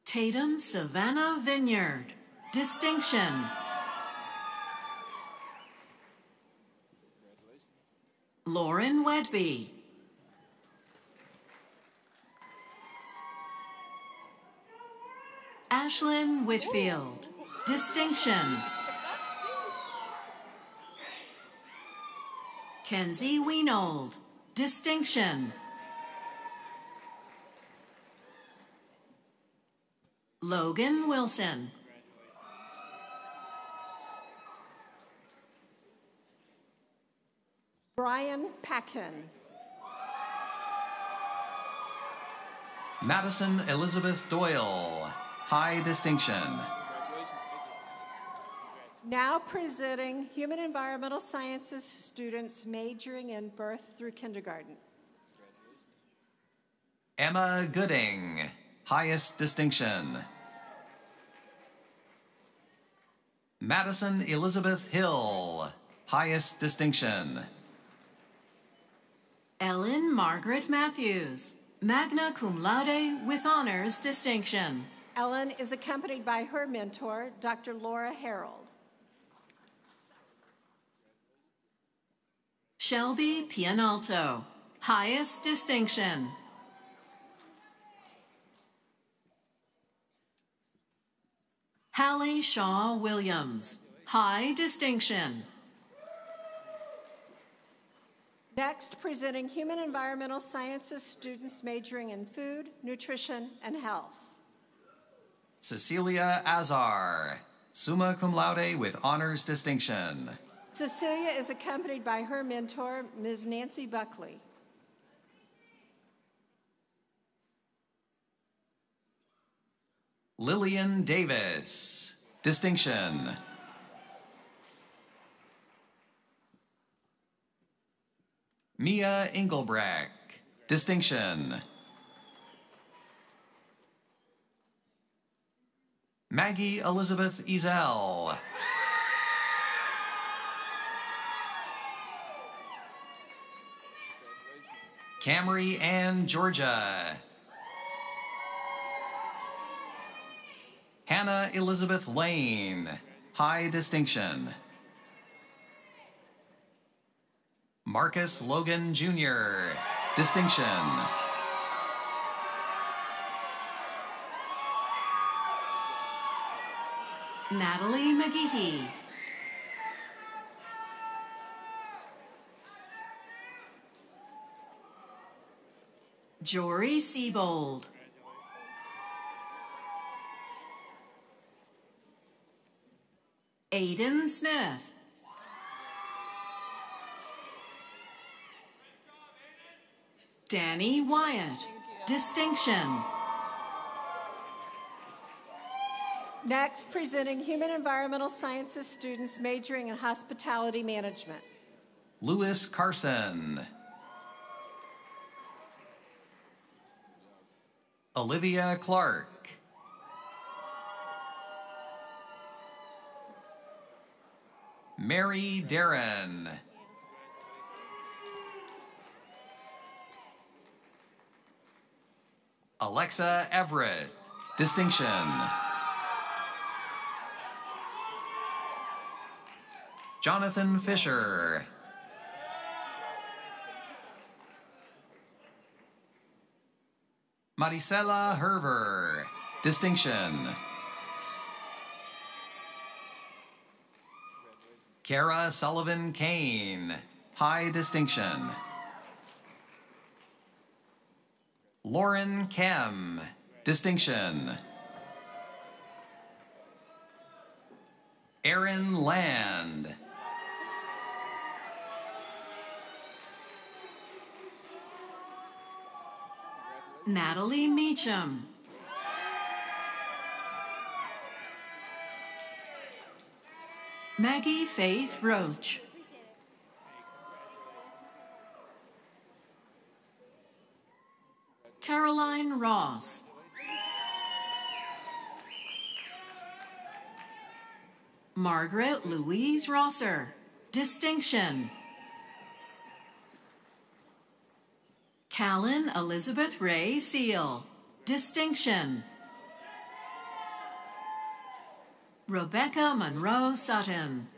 Tatum Savannah Vineyard, distinction. Lauren Wedby. Ashlyn Whitfield, distinction. Kenzie Weinold, distinction. Logan Wilson. Brian Packin. Madison Elizabeth Doyle, high distinction. Now presenting Human Environmental Sciences students majoring in birth through kindergarten. Emma Gooding, highest distinction. Madison Elizabeth Hill, highest distinction. Ellen Margaret Matthews, magna cum laude with honors distinction. Ellen is accompanied by her mentor, Dr. Laura Harold. Shelby Pianalto, highest distinction. Hallie Shaw Williams, high distinction. Next, presenting Human Environmental Sciences students majoring in food, nutrition, and health. Cecilia Azar, summa cum laude with honors distinction. Cecilia is accompanied by her mentor, Ms. Nancy Buckley. Lillian Davis, distinction. Mia Engelbrecht, distinction. Maggie Elizabeth Ezel. Camry Ann Georgia. Hannah Elizabeth Lane, high distinction. Marcus Logan Jr., distinction. Natalie McGehee. Jory Siebold. Aiden Smith. Danny Wyatt. Distinction. Next, presenting Human Environmental Sciences students majoring in Hospitality Management. Lewis Carson. Olivia Clark. Mary Darren. Alexa Everett. Distinction. Jonathan Fisher. Maricela Herver. Distinction. Kara Sullivan Kane. High distinction. Lauren Kem. Distinction. Aaron Land. Natalie Meacham. Maggie Faith Roach. Caroline Ross. Margaret Louise Rosser. Distinction. Callan Elizabeth Ray Seal. Distinction. Rebecca Monroe Sutton.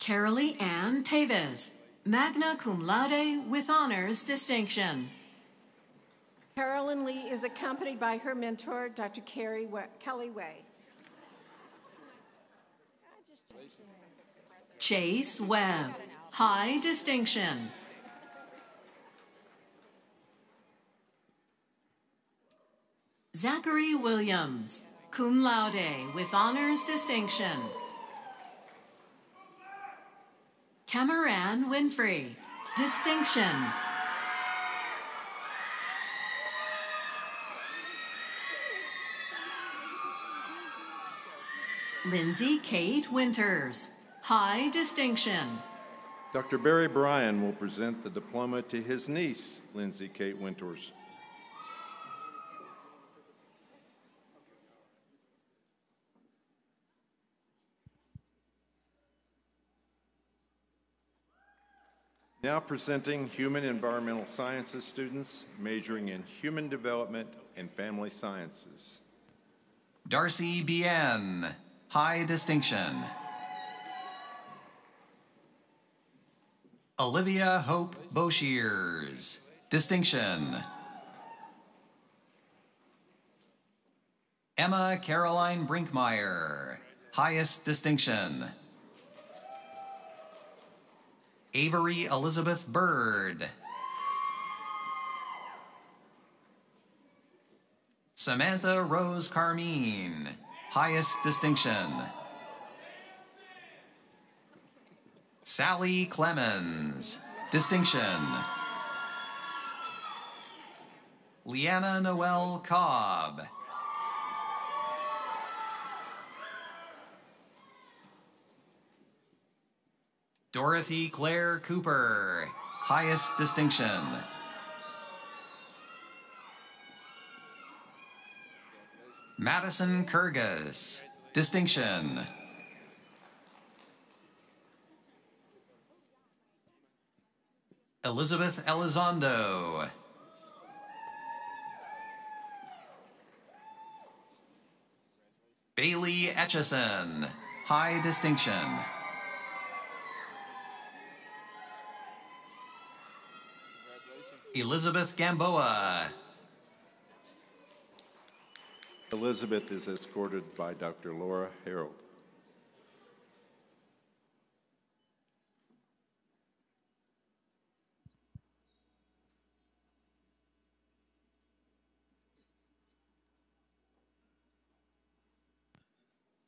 Carolee Ann Tavis, magna cum laude with honors distinction. Carolyn Lee is accompanied by her mentor, Dr. Carrie we- Kelly Way. Chase Webb, high distinction. Zachary Williams, cum laude with honors distinction. Cameron Winfrey, distinction. Lindsay Kate Winters, high distinction. Dr. Barry Bryan will present the diploma to his niece, Lindsay Kate Winters. Now presenting Human Environmental Sciences students majoring in Human Development and Family Sciences. Darcy Bien, high distinction. Olivia Hope Boshiers, distinction. Emma Caroline Brinkmeyer, highest distinction. Avery Elizabeth Bird. Samantha Rose Carmine, highest distinction. Sally Clemens, distinction. Leanna Noel Cobb. Dorothy Claire Cooper, highest distinction. Madison Kurgas, distinction. Elizabeth Elizondo. Bailey Etchison, high distinction. Elizabeth Gamboa. Elizabeth is escorted by Dr. Laura Harold.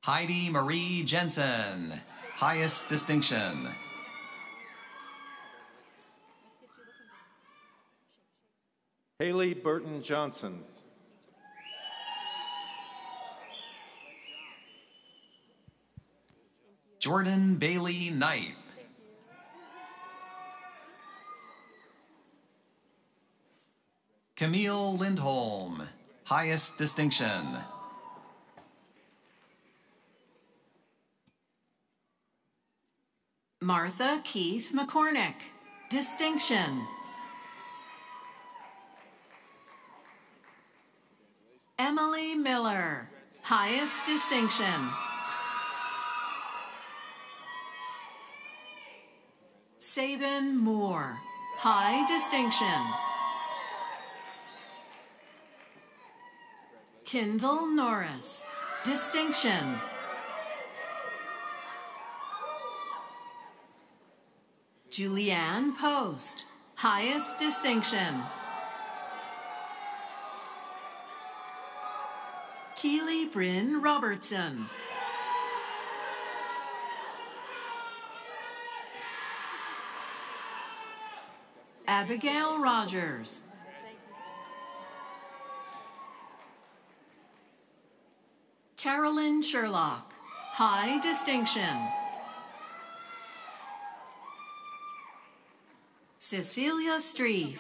Heidi Marie Jensen, highest distinction. Haley Burton Johnson. Jordan Bailey Knipe. Camille Lindholm, highest distinction. Martha Keith McCormick, distinction. Emily Miller, highest distinction. Sabin Moore, high distinction. Kindle Norris, distinction. Julianne Post, highest distinction. Keely Bryn Robertson. Abigail Rogers. Carolyn Sherlock, high distinction. Cecilia Streef.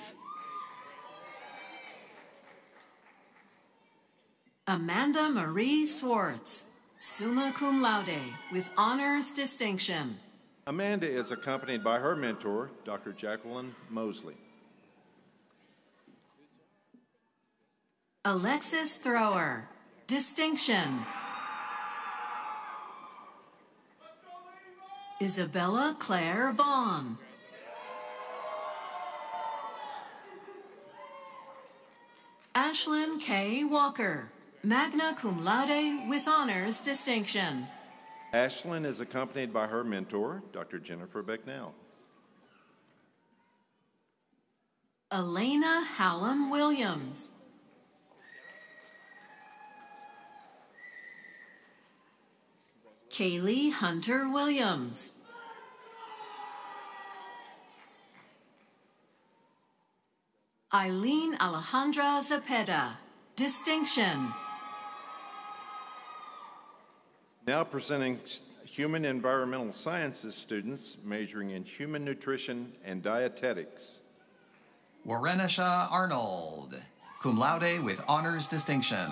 Amanda Marie Swartz, summa cum laude, with honors distinction. Amanda is accompanied by her mentor, Dr. Jacqueline Mosley. Alexis Thrower, distinction. Isabella Claire Vaughn. Ashlyn K. Walker, magna cum laude with honors distinction. Ashlyn is accompanied by her mentor, Dr. Jennifer Becnel. Elena Hallam Williams. Kaylee Hunter Williams. Eileen Alejandra Zepeda, distinction. Now presenting Human Environmental Sciences students majoring in Human Nutrition and Dietetics. Warenisha Arnold, cum laude with honors distinction.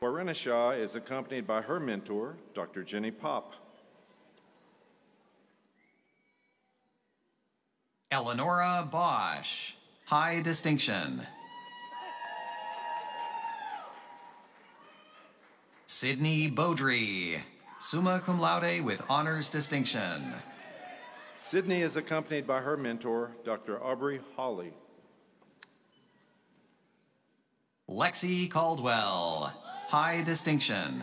Warenisha is accompanied by her mentor, Dr. Jenny Popp. Eleonora Bosch, high distinction. Sydney Beaudry, summa cum laude with honors distinction. Sydney is accompanied by her mentor, Dr. Aubrey Hawley. Lexi Caldwell, high distinction.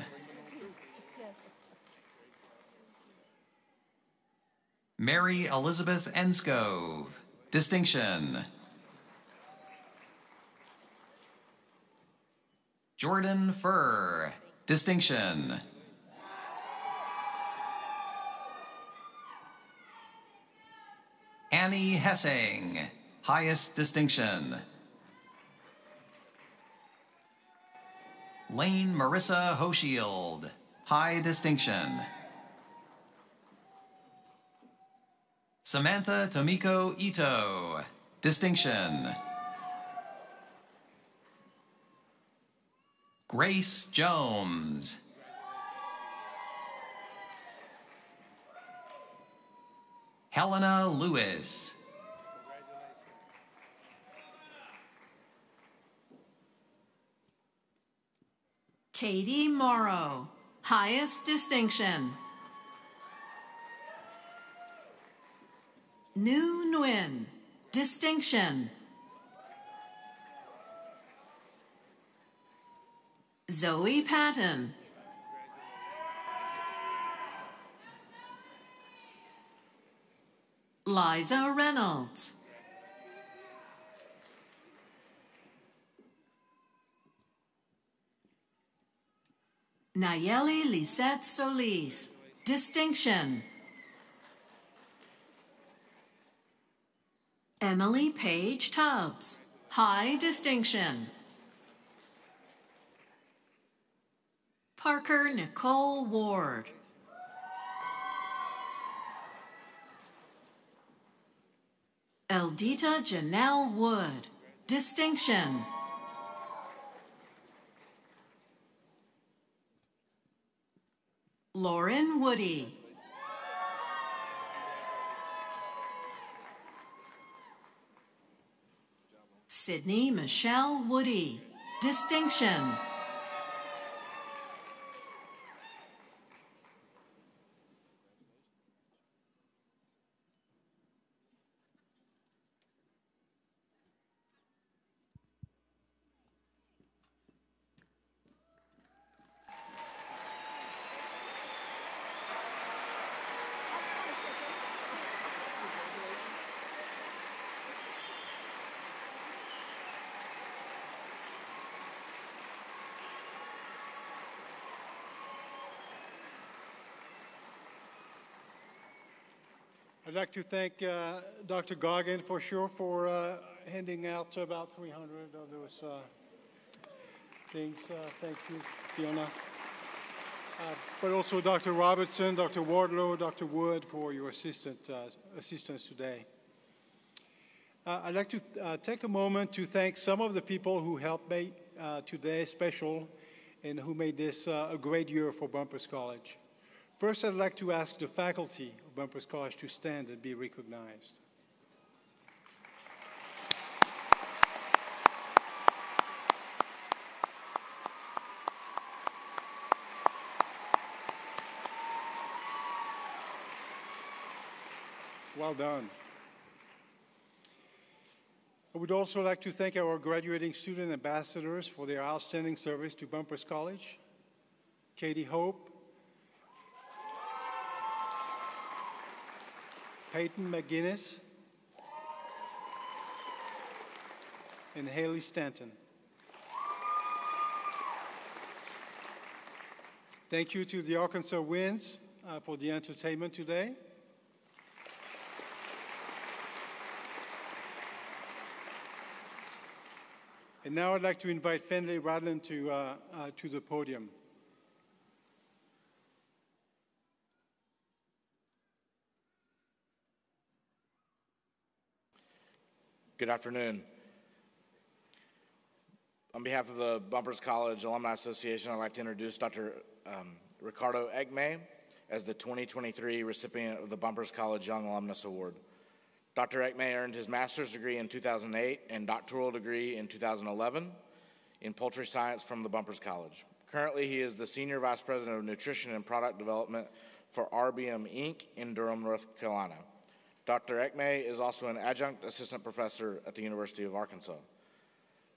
Mary Elizabeth Enscove, distinction. Jordan Furr, distinction. Annie Hessing, highest distinction. Lane Marissa Hoshield, high distinction. Samantha Tomiko Ito, distinction. Grace Jones. Helena Lewis. Katie Morrow, highest distinction. Nu Nguyen, distinction. Zoe Patton. Liza Reynolds. Nayeli Lisette Solis, distinction. Emily Page Tubbs, high distinction. Parker Nicole Ward. Eldita Janelle Wood, distinction. Lauren Woody. Sydney Michelle Woody, distinction. I'd like to thank uh, Dr. Goggin for sure for uh, handing out about 300 of those uh, things. Uh, thank you, Fiona. Uh, but also Dr. Robertson, Dr. Wardlow, Dr. Wood for your assistant, uh, assistance today. I'd like to take a moment to thank some of the people who helped make today special and who made this a great year for Bumpers College. First, I'd like to ask the faculty of Bumpers College to stand and be recognized. Well done. I would also like to thank our graduating student ambassadors for their outstanding service to Bumpers College. Katie Hope, Peyton McGinnis, and Haley Stanton. Thank you to the Arkansas Winds uh, for the entertainment today. And now I'd like to invite Finley Radlin to, uh, uh, to the podium. Good afternoon. On behalf of the Bumpers College Alumni Association, I'd like to introduce Dr. Um, Ricardo Egme as the 2023 recipient of the Bumpers College Young Alumnus Award. Dr. Egme earned his master's degree in 2008 and doctoral degree in 2011 in poultry science from the Bumpers College. Currently, he is the Senior Vice President of Nutrition and Product Development for RBM Inc. in Durham, North Carolina. Dr. Egme is also an adjunct assistant professor at the University of Arkansas.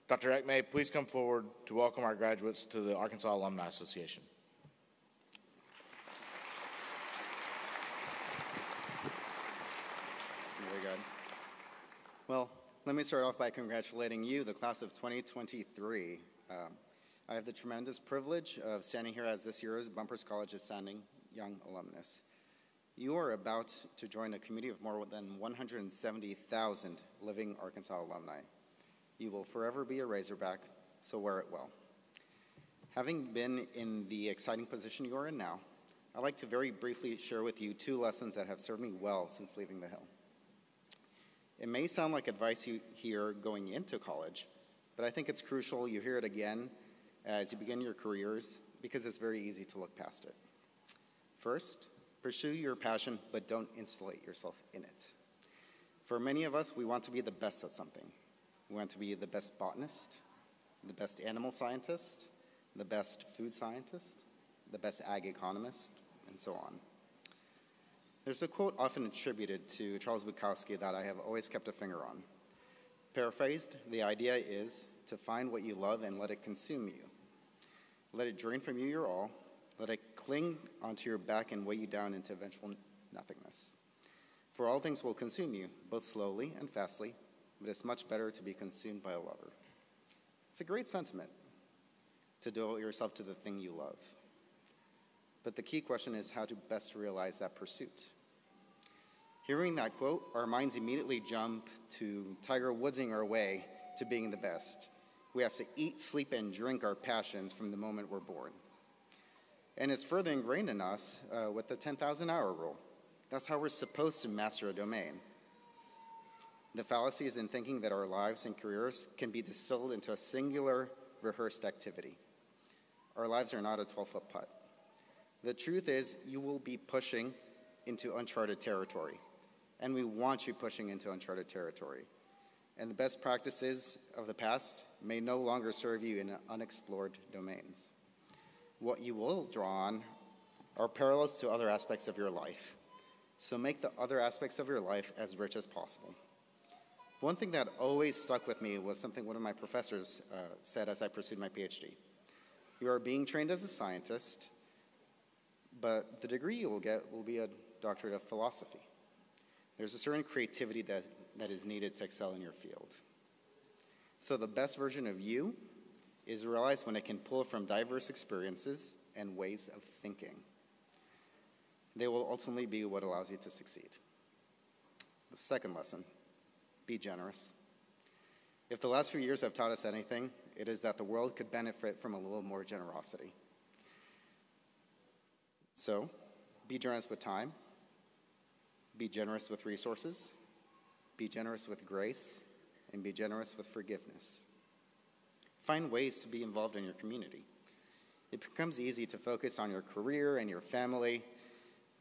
Dr. Egme, please come forward to welcome our graduates to the Arkansas Alumni Association. Very good. Well, let me start off by congratulating you, the class of 2023. Um, I have the tremendous privilege of standing here as this year's Bumpers College Ascending Young Alumnus. You are about to join a community of more than 170,000 living Arkansas alumni. You will forever be a Razorback, so wear it well. Having been in the exciting position you are in now, I'd like to very briefly share with you two lessons that have served me well since leaving the Hill. It may sound like advice you hear going into college, but I think it's crucial you hear it again as you begin your careers because it's very easy to look past it. First, pursue your passion, but don't insulate yourself in it. For many of us, we want to be the best at something. We want to be the best botanist, the best animal scientist, the best food scientist, the best ag economist, and so on. There's a quote often attributed to Charles Bukowski that I have always kept a finger on. Paraphrased, the idea is to find what you love and let it consume you. Let it drain from you your all. Let it cling onto your back and weigh you down into eventual nothingness. For all things will consume you, both slowly and fastly, but it's much better to be consumed by a lover. It's a great sentiment to devote yourself to the thing you love. But the key question is how to best realize that pursuit. Hearing that quote, our minds immediately jump to Tiger Woodsing our way to being the best. We have to eat, sleep, and drink our passions from the moment we're born. And it's further ingrained in us uh, with the 10,000 hour rule. That's how we're supposed to master a domain. The fallacy is in thinking that our lives and careers can be distilled into a singular, rehearsed activity. Our lives are not a 12 foot putt. The truth is, you will be pushing into uncharted territory, and we want you pushing into uncharted territory and the best practices of the past may no longer serve you in unexplored domains. What you will draw on are parallels to other aspects of your life. So make the other aspects of your life as rich as possible. One thing that always stuck with me was something one of my professors uh, said as I pursued my PhD. You are being trained as a scientist, but the degree you will get will be a doctorate of philosophy. There's a certain creativity that that is needed to excel in your field. So, the best version of you is realized when it can pull from diverse experiences and ways of thinking. They will ultimately be what allows you to succeed. The second lesson be generous. If the last few years have taught us anything, it is that the world could benefit from a little more generosity. So, be generous with time, be generous with resources, be generous with grace, and be generous with forgiveness. Find ways to be involved in your community. It becomes easy to focus on your career and your family,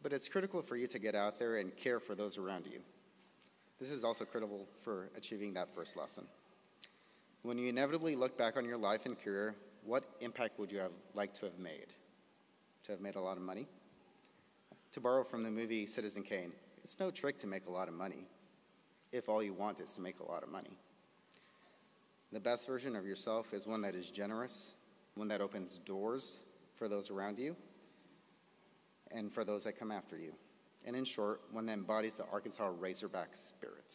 but it's critical for you to get out there and care for those around you. This is also critical for achieving that first lesson. When you inevitably look back on your life and career, what impact would you have liked to have made? To have made a lot of money? To borrow from the movie Citizen Kane, it's no trick to make a lot of money if all you want is to make a lot of money. The best version of yourself is one that is generous, one that opens doors for those around you and for those that come after you. And in short, one that embodies the Arkansas Razorback spirit.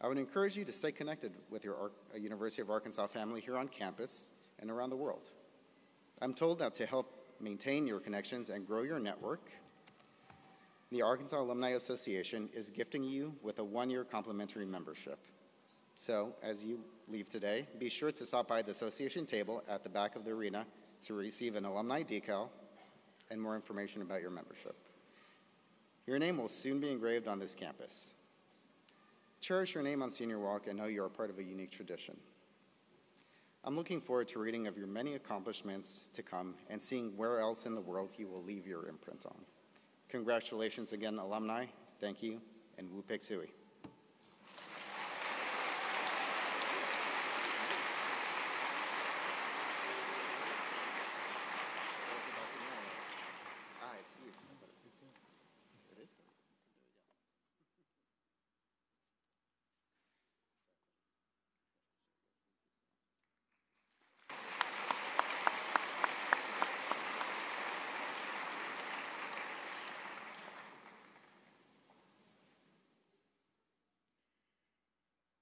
I would encourage you to stay connected with your Ar- uh, University of Arkansas family here on campus and around the world. I'm told that to help maintain your connections and grow your network, the Arkansas Alumni Association is gifting you with a one-year complimentary membership. So, as you leave today, be sure to stop by the association table at the back of the arena to receive an alumni decal and more information about your membership. Your name will soon be engraved on this campus. Cherish your name on Senior Walk and know you are part of a unique tradition. I'm looking forward to reading of your many accomplishments to come and seeing where else in the world you will leave your imprint on. Congratulations again, alumni. Thank you, and Woo Pig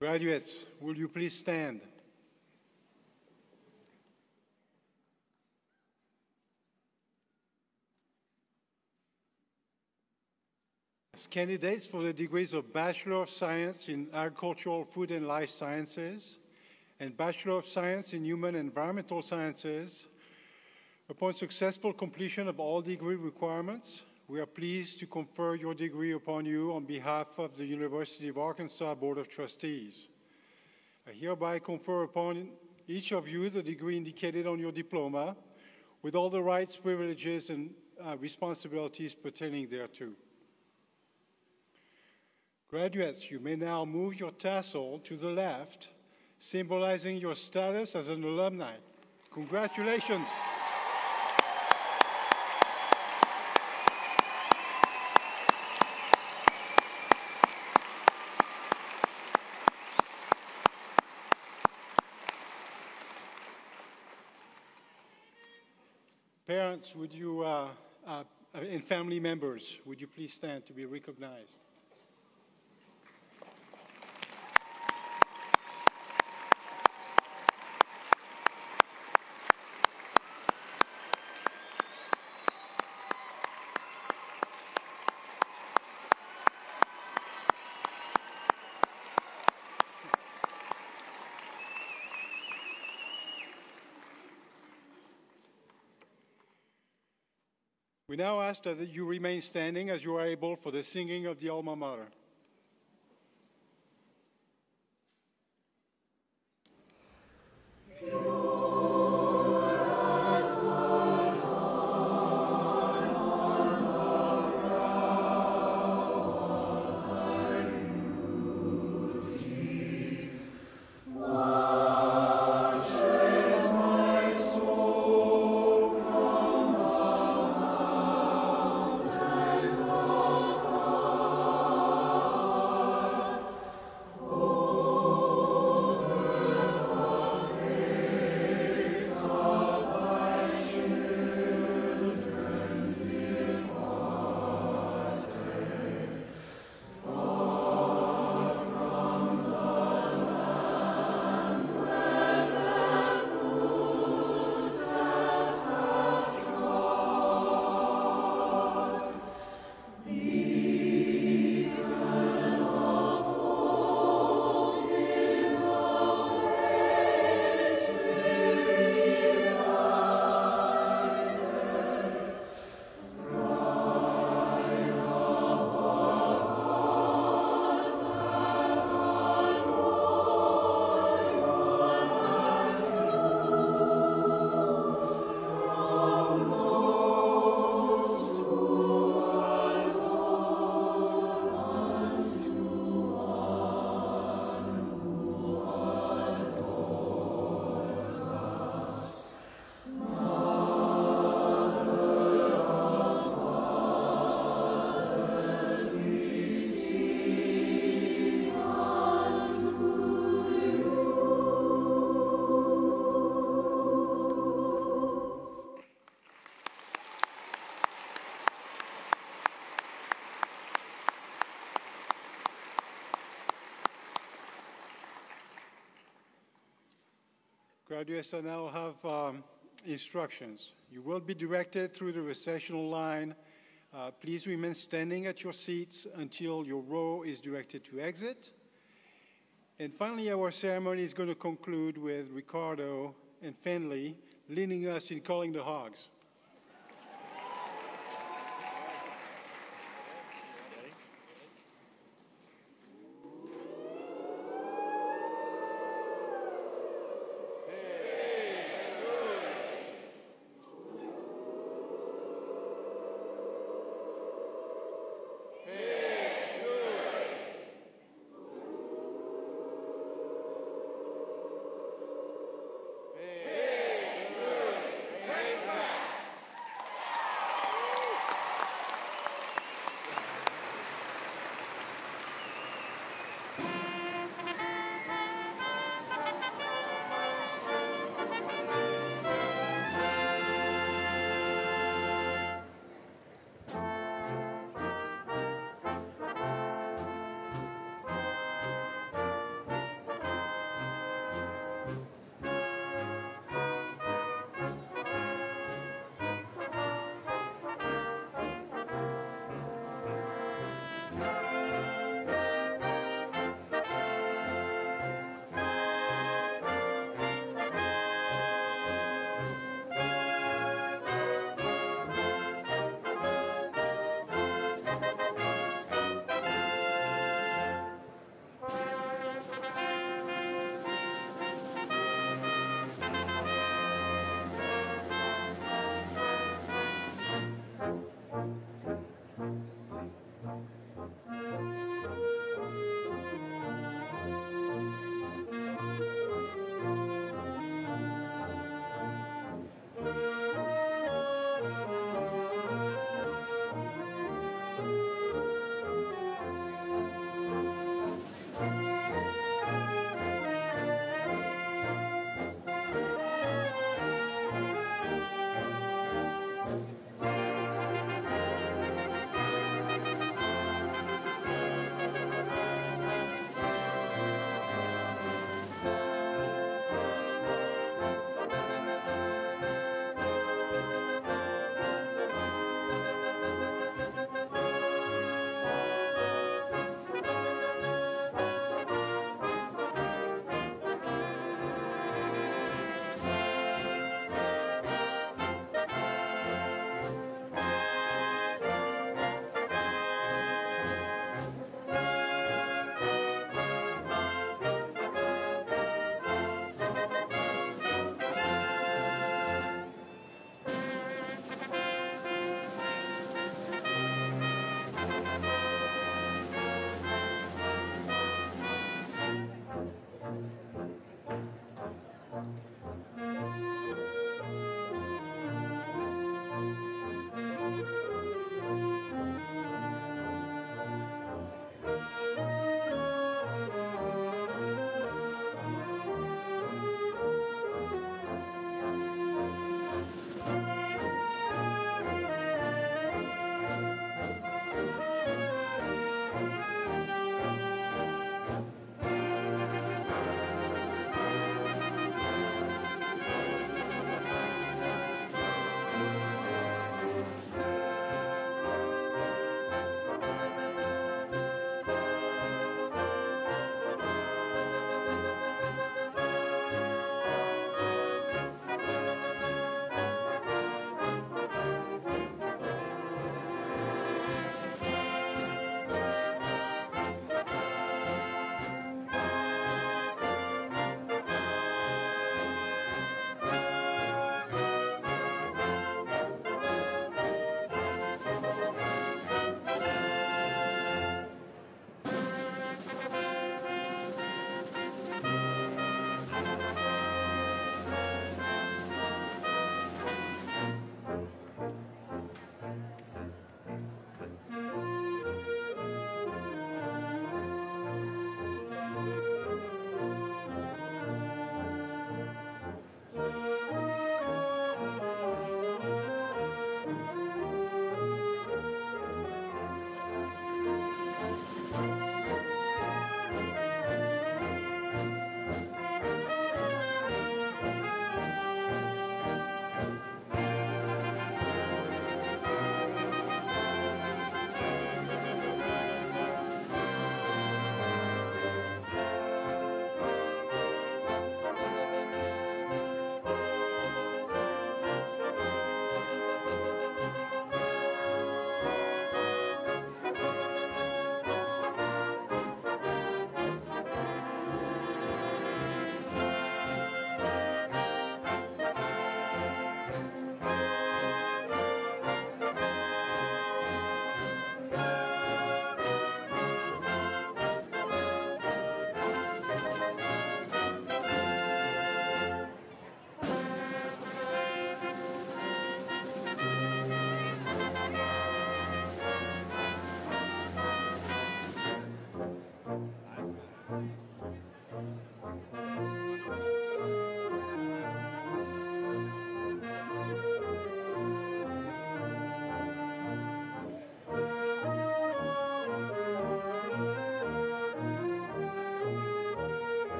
Graduates, will you please stand? As candidates for the degrees of Bachelor of Science in Agricultural Food and Life Sciences and Bachelor of Science in Human and Environmental Sciences, upon successful completion of all degree requirements, we are pleased to confer your degree upon you on behalf of the University of Arkansas Board of Trustees. I hereby confer upon each of you the degree indicated on your diploma with all the rights, privileges, and uh, responsibilities pertaining thereto. Graduates, you may now move your tassel to the left, symbolizing your status as an alumni. Congratulations. Parents, would you, uh, uh, and family members, would you please stand to be recognized? We now ask that you remain standing as you are able for the singing of the alma mater. Graduates I now have um, instructions. You will be directed through the recessional line. Uh, please remain standing at your seats until your row is directed to exit. And finally, our ceremony is going to conclude with Ricardo and Finley leading us in calling the hogs.